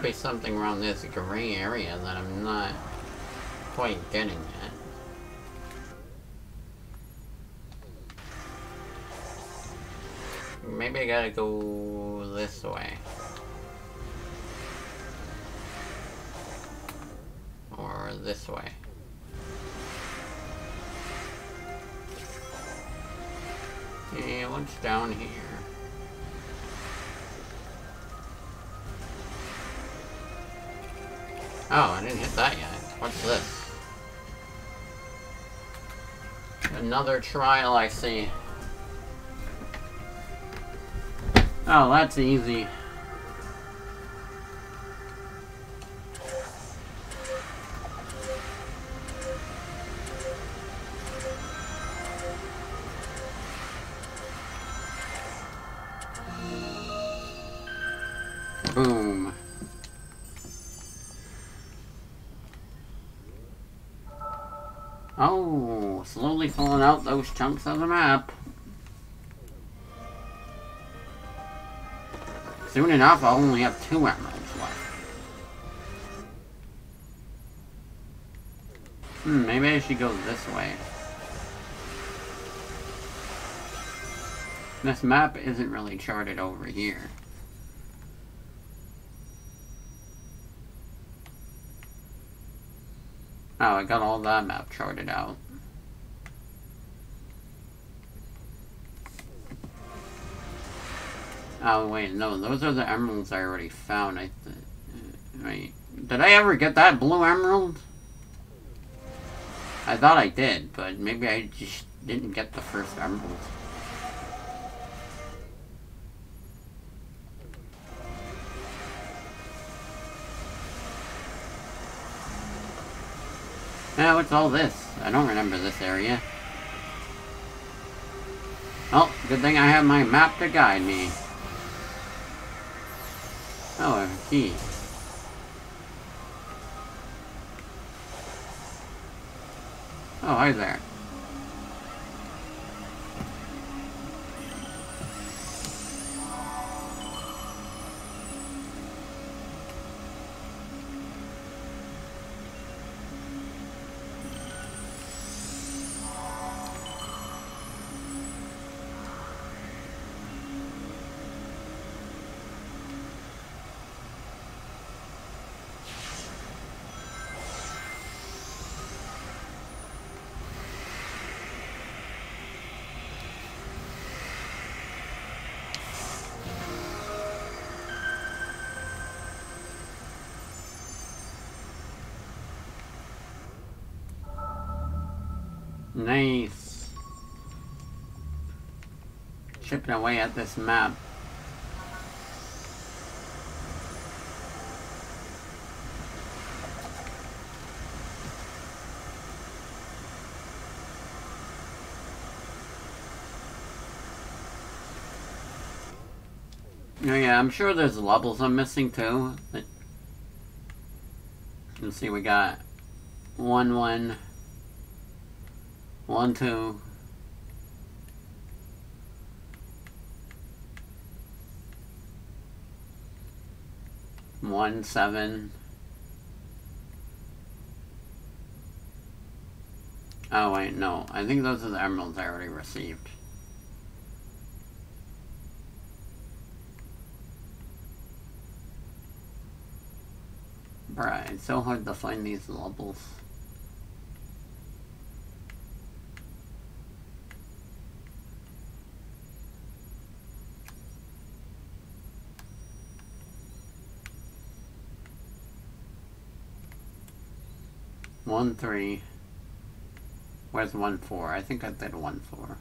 Be something around this gray area that I'm not quite getting at. Maybe I gotta go this way. Or this way. Yeah, what's down here? Oh, I didn't hit that yet. What's this? Another trial I see. Oh, that's easy. those chunks of the map. Soon enough, I'll only have two emeralds left. Hmm, maybe I should go this way. This map isn't really charted over here. Oh, I got all that map charted out. Oh, wait, no, those are the emeralds I already found, I th uh, Wait, did I ever get that blue emerald? I thought I did, but maybe I just didn't get the first emerald. Yeah, what's all this? I don't remember this area. Oh, good thing I have my map to guide me. Oh. Oh, hi there. Chipping away at this map. Oh yeah, I'm sure there's levels I'm missing too. Let's see, we got one one one, two. One, seven. Oh, wait, no. I think those are the emeralds I already received. Bruh, it's so hard to find these levels. One three. Where's one four? I think I did one four.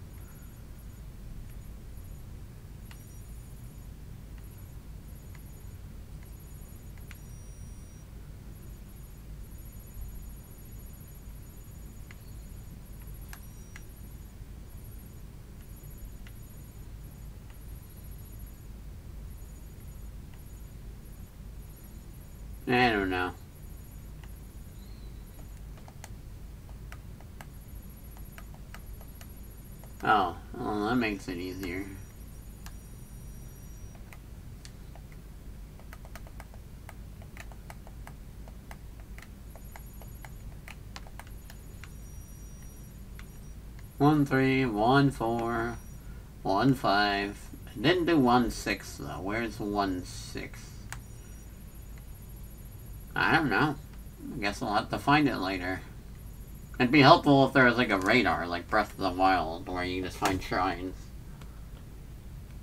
I don't know. Oh, well that makes it easier. One three, one four, one five. I didn't do one six though. Where's one six? I don't know. I guess I'll have to find it later. It'd be helpful if there was like a radar, like Breath of the Wild, where you just find shrines.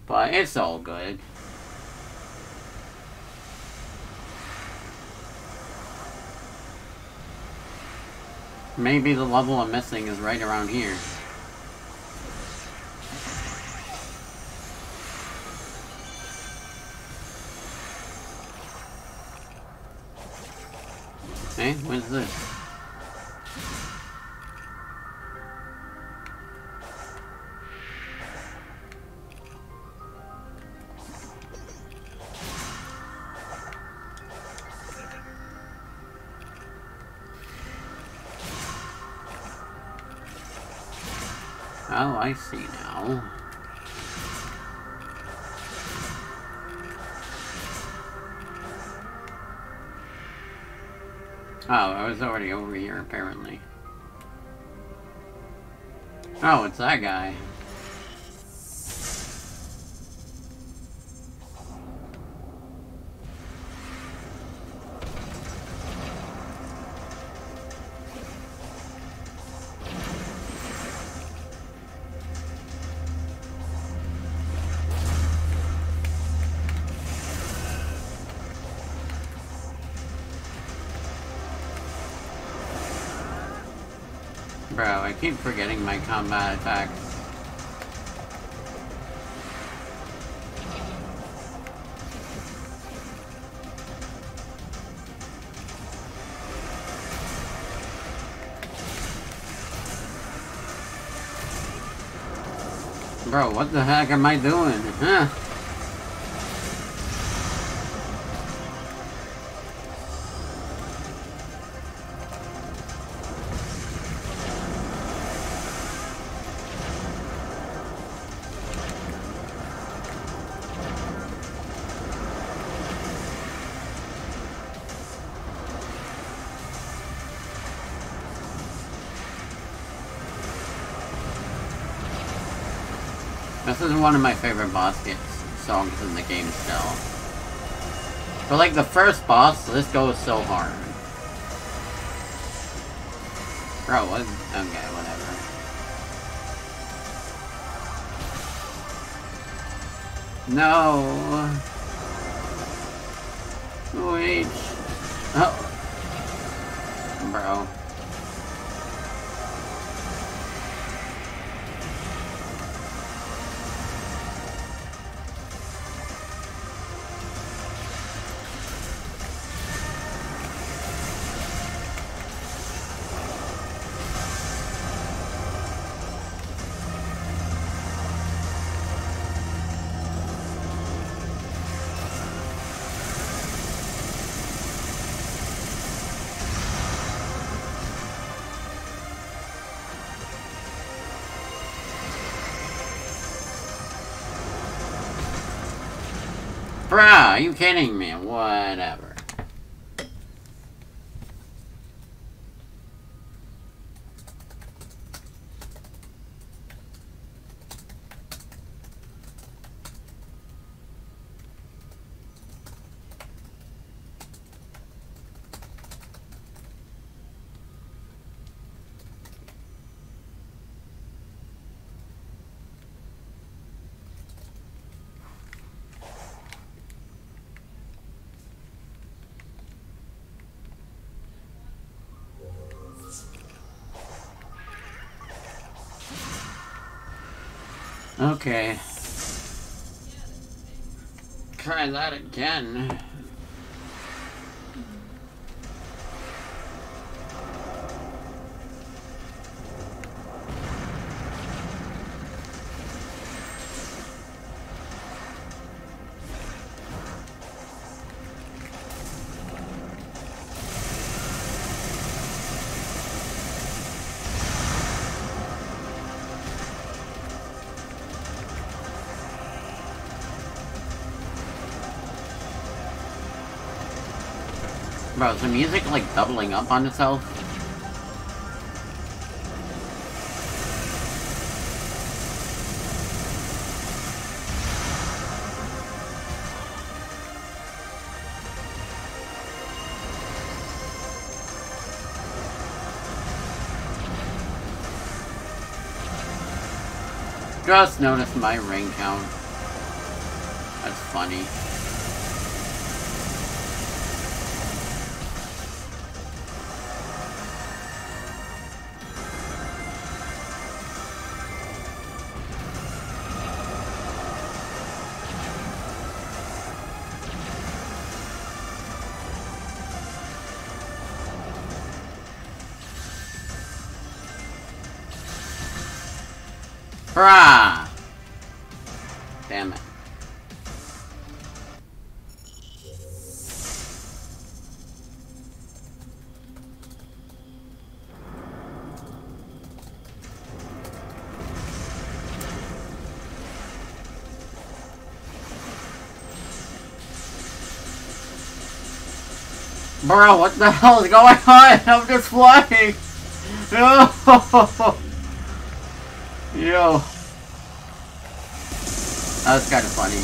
But it's all good. Maybe the level I'm missing is right around here. Hey, what's this? I see now. Oh, I was already over here, apparently. Oh, it's that guy. Keep forgetting my combat attacks. Bro, what the heck am I doing? Huh? Is one of my favorite boss songs in the game still. For like the first boss, this goes so hard. Bro, what? Okay, whatever. No. Wait. Oh. Bro. Kidding me? Whatever. Okay. Try that again. Bro, is the music like doubling up on itself? Just noticed my ring count. That's funny. Hurrah! Damn it. Bro, what the hell is going on? [LAUGHS] I'm just flying! [LAUGHS] No! Yo. That was kind of funny.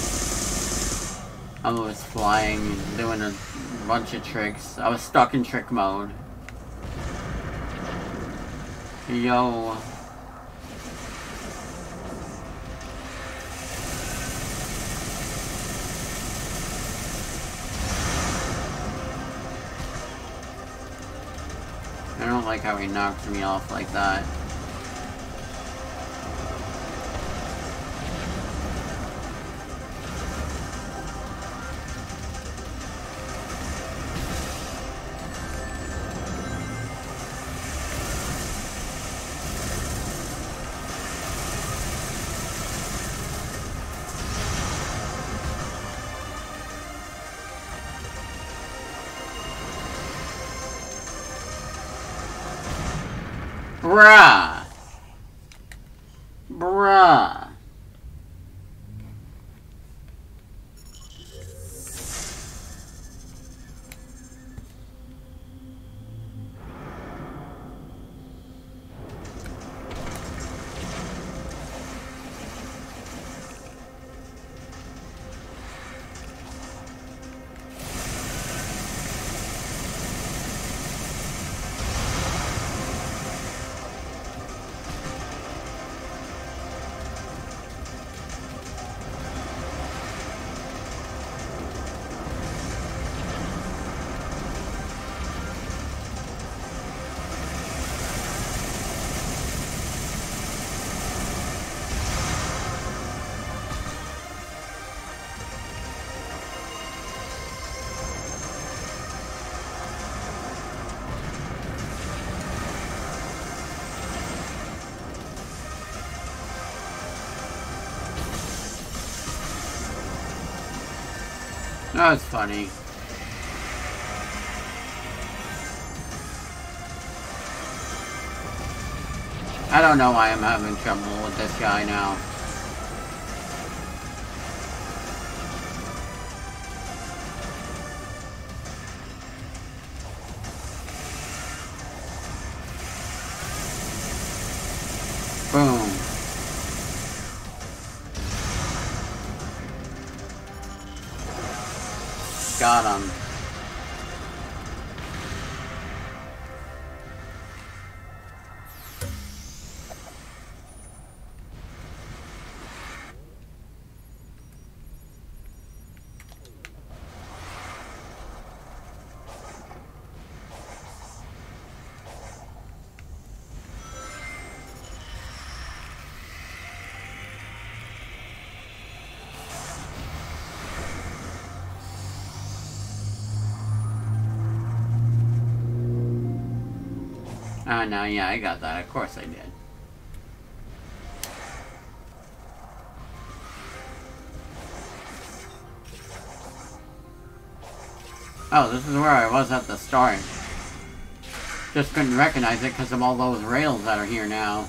I was flying, doing a bunch of tricks. I was stuck in trick mode. Yo. I don't like how he knocked me off like that. Bruh. Bruh. That was funny. I don't know why I'm having trouble with this guy now. Oh, no, yeah, I got that. Of course I did. Oh, this is where I was at the start. Just couldn't recognize it because of all those rails that are here now.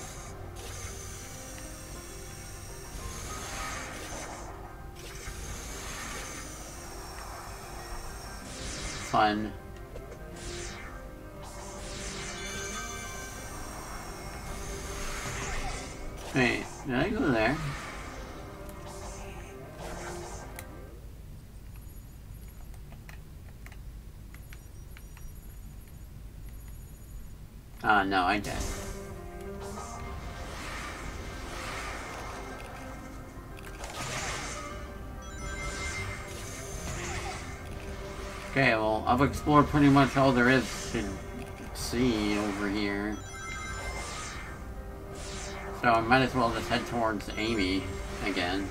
Fun. Did I go there? Ah, no, I did. Okay, well, I've explored pretty much all there is to see over here. So I might as well just head towards Amy again.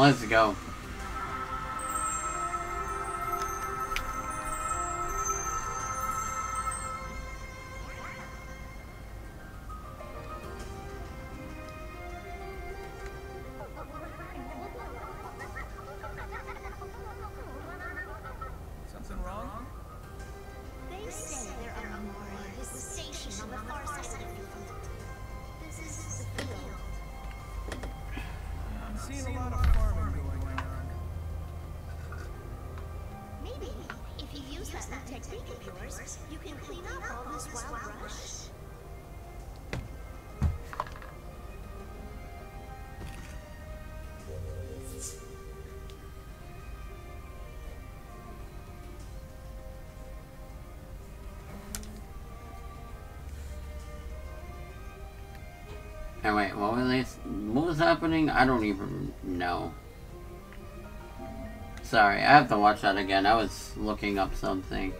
Let's go. Happening? I don't even know. Sorry, I have to watch that again. I was looking up something.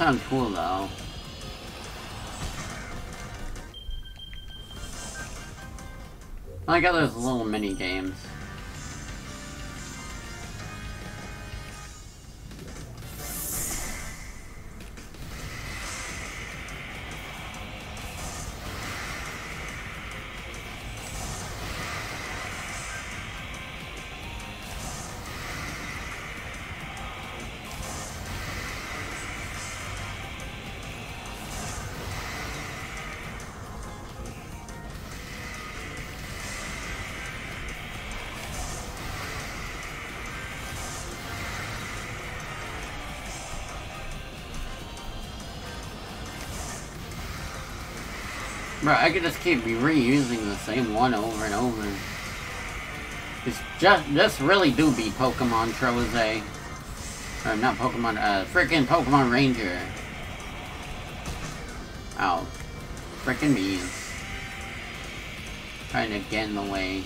Sounds cool though. I got those little mini games. Bro, I could just keep reusing the same one over and over. It's just, just really do be Pokemon Trozei. Or not Pokemon, uh, freaking Pokemon Ranger. Ow. Freaking me. Trying to get in the way.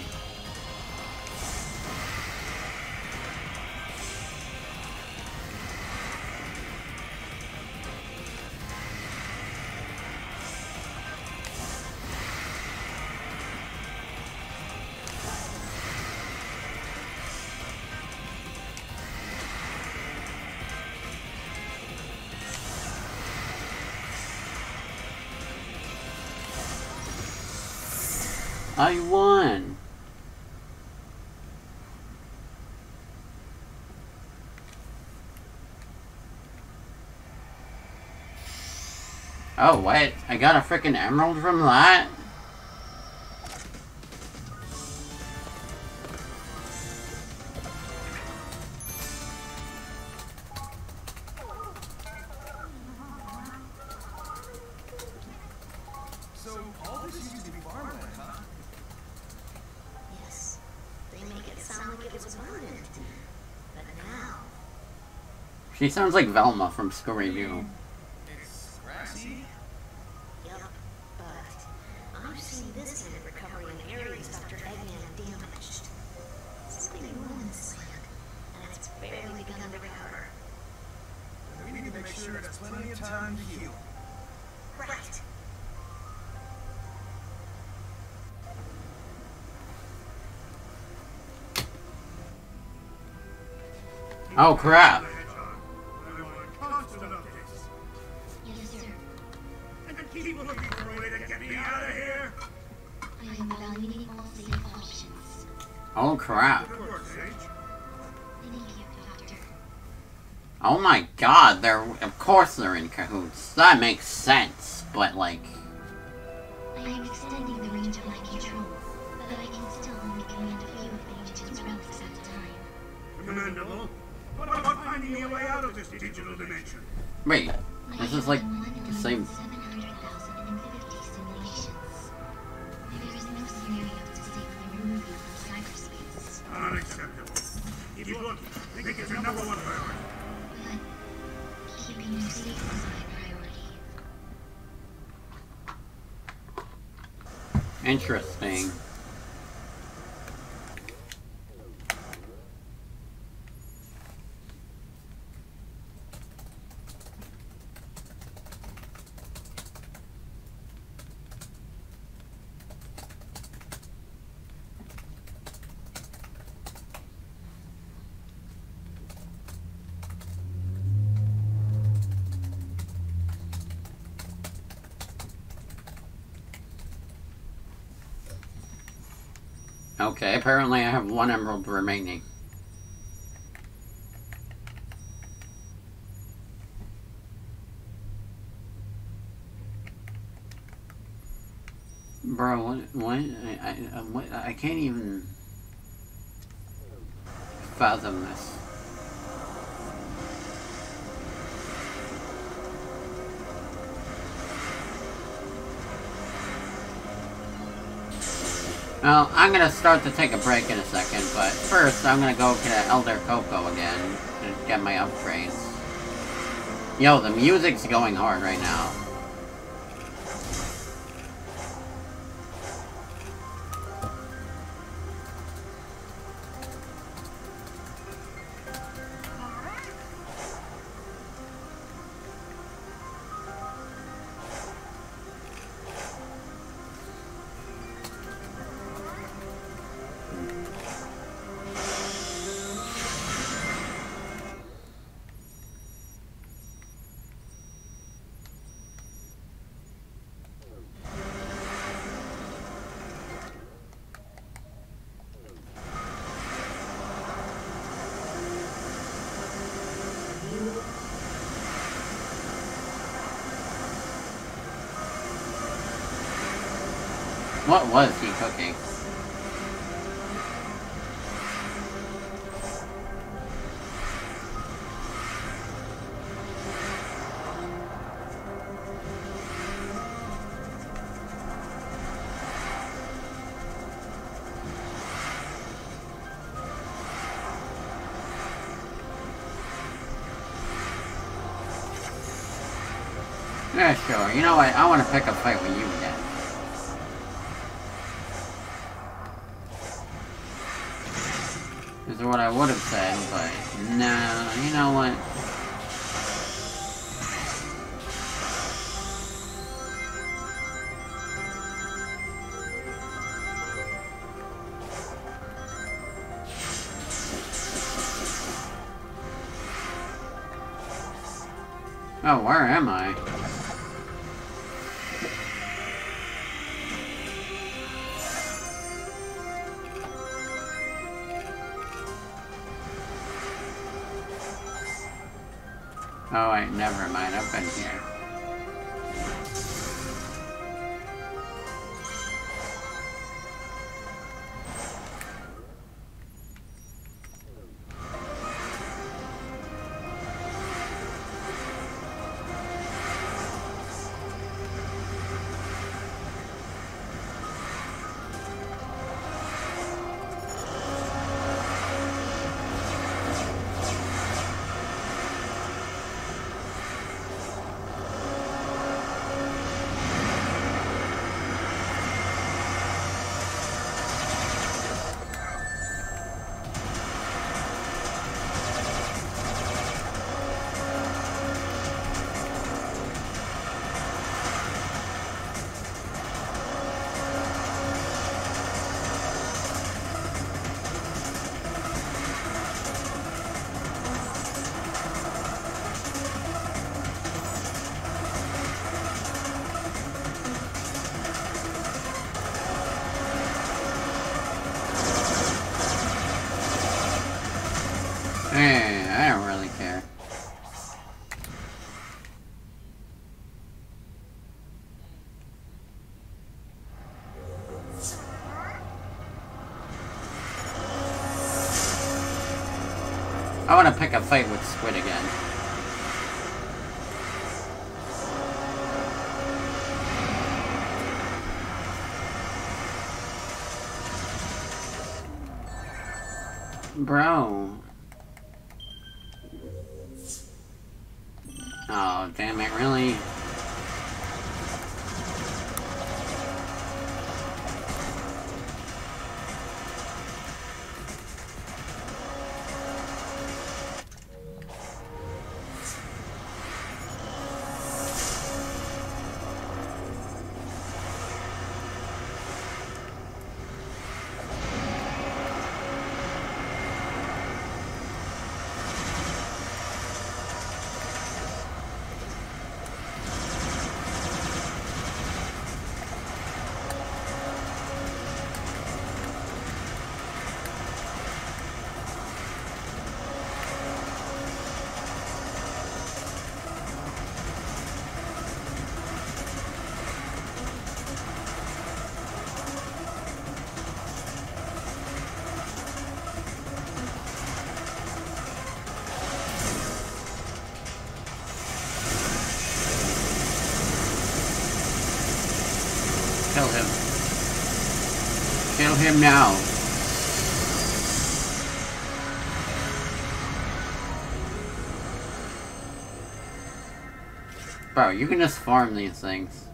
Oh, what? I got a freaking emerald from that? So, all this used to be farmland, huh? Yes, they make it sound like it was abundant. But now, She sounds like Velma from Scooby-Doo. But seen this kind of recovery in areas Dr. Eggman damaged. Something wrong in this land, and it's barely begun to recover. We need to make sure it has plenty of time to heal. Right. Oh crap! Crap. Good work, Sage. Thank you, Doctor. Oh my god, they're- of course they're in cahoots. That makes sense, but like... I am extending the range of my control, but I can still only command a few of the Ancient's relics at a time. Commendable. What about finding me a way out of this digital dimension? Wait, this is like the million same... scenario to safely remove you from cyberspace. Unacceptable. Keep looking. Think make it your number one priority. But keeping you safe is my priority. Interesting. Okay, apparently I have one emerald remaining. Bro, what, what, I, I, uh, what, I can't even fathom this. Well, I'm gonna start to take a break in a second, but first I'm gonna go to Elder Coco again to get my upgrades. Yo, the music's going hard right now. What was he cooking? Yeah, sure. You know what? I want to pick a fight Oh, where am I? Oh wait, never mind, I've been here. I want Kill him now. Bro, you can just farm these things.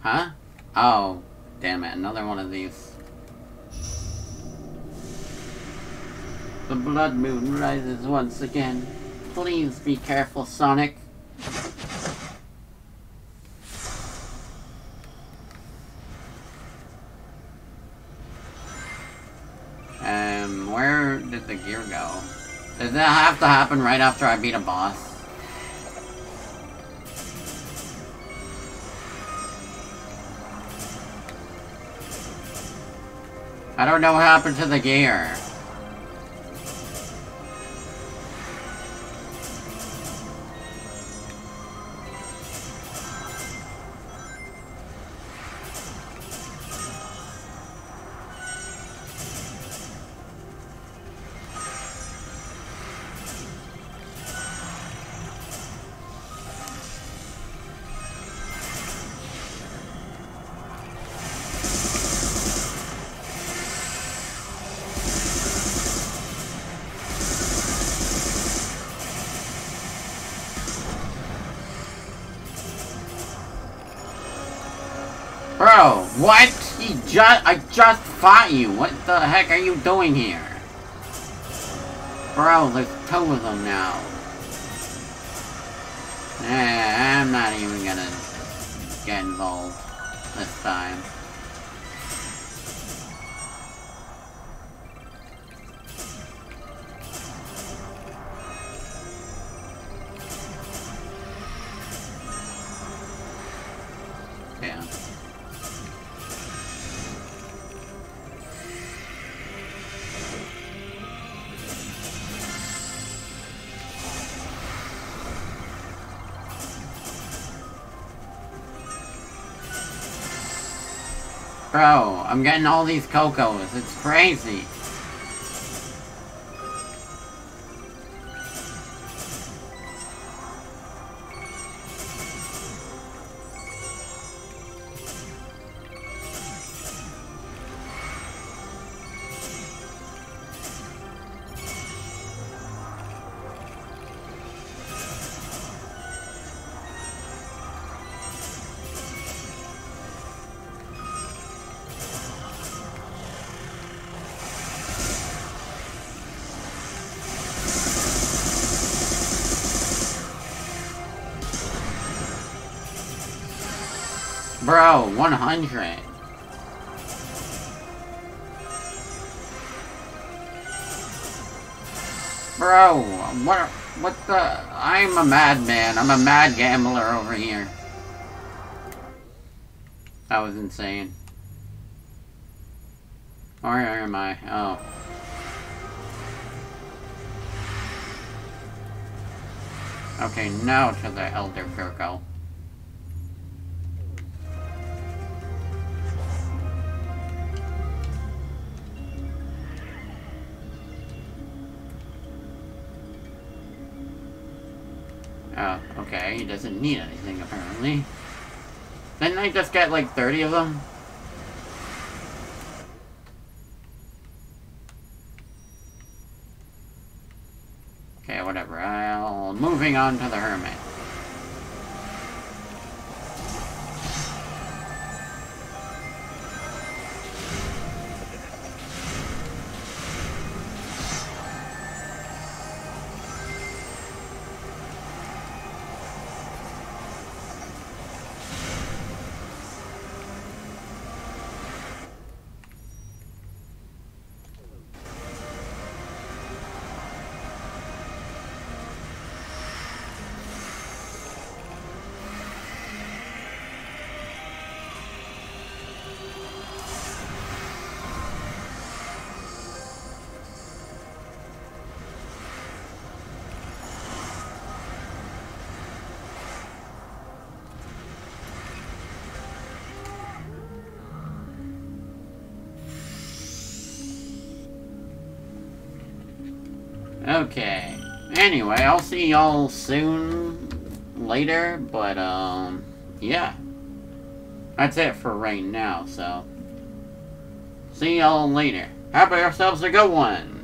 Huh? Oh, damn it, another one of these. The blood moon rises once again. Please be careful, Sonic. Have to happen right after I beat a boss? I don't know what happened to the gear. What? He just- I just fought you. What the heck are you doing here? Bro, there's two of them now. I'm not even gonna get involved this time. I'm getting all these cocos. It's crazy. 100. Bro, what, what the, I'm a madman. I'm a mad gambler over here. That was insane. Where am I? Oh. Okay, now to the Elder Circle. Doesn't need anything apparently. Didn't I just get like 30 of them? Okay, whatever. I'll moving on to the hermit. Anyway, I'll see y'all soon later, but, um, yeah. That's it for right now, so. See y'all later. Have yourselves a good one.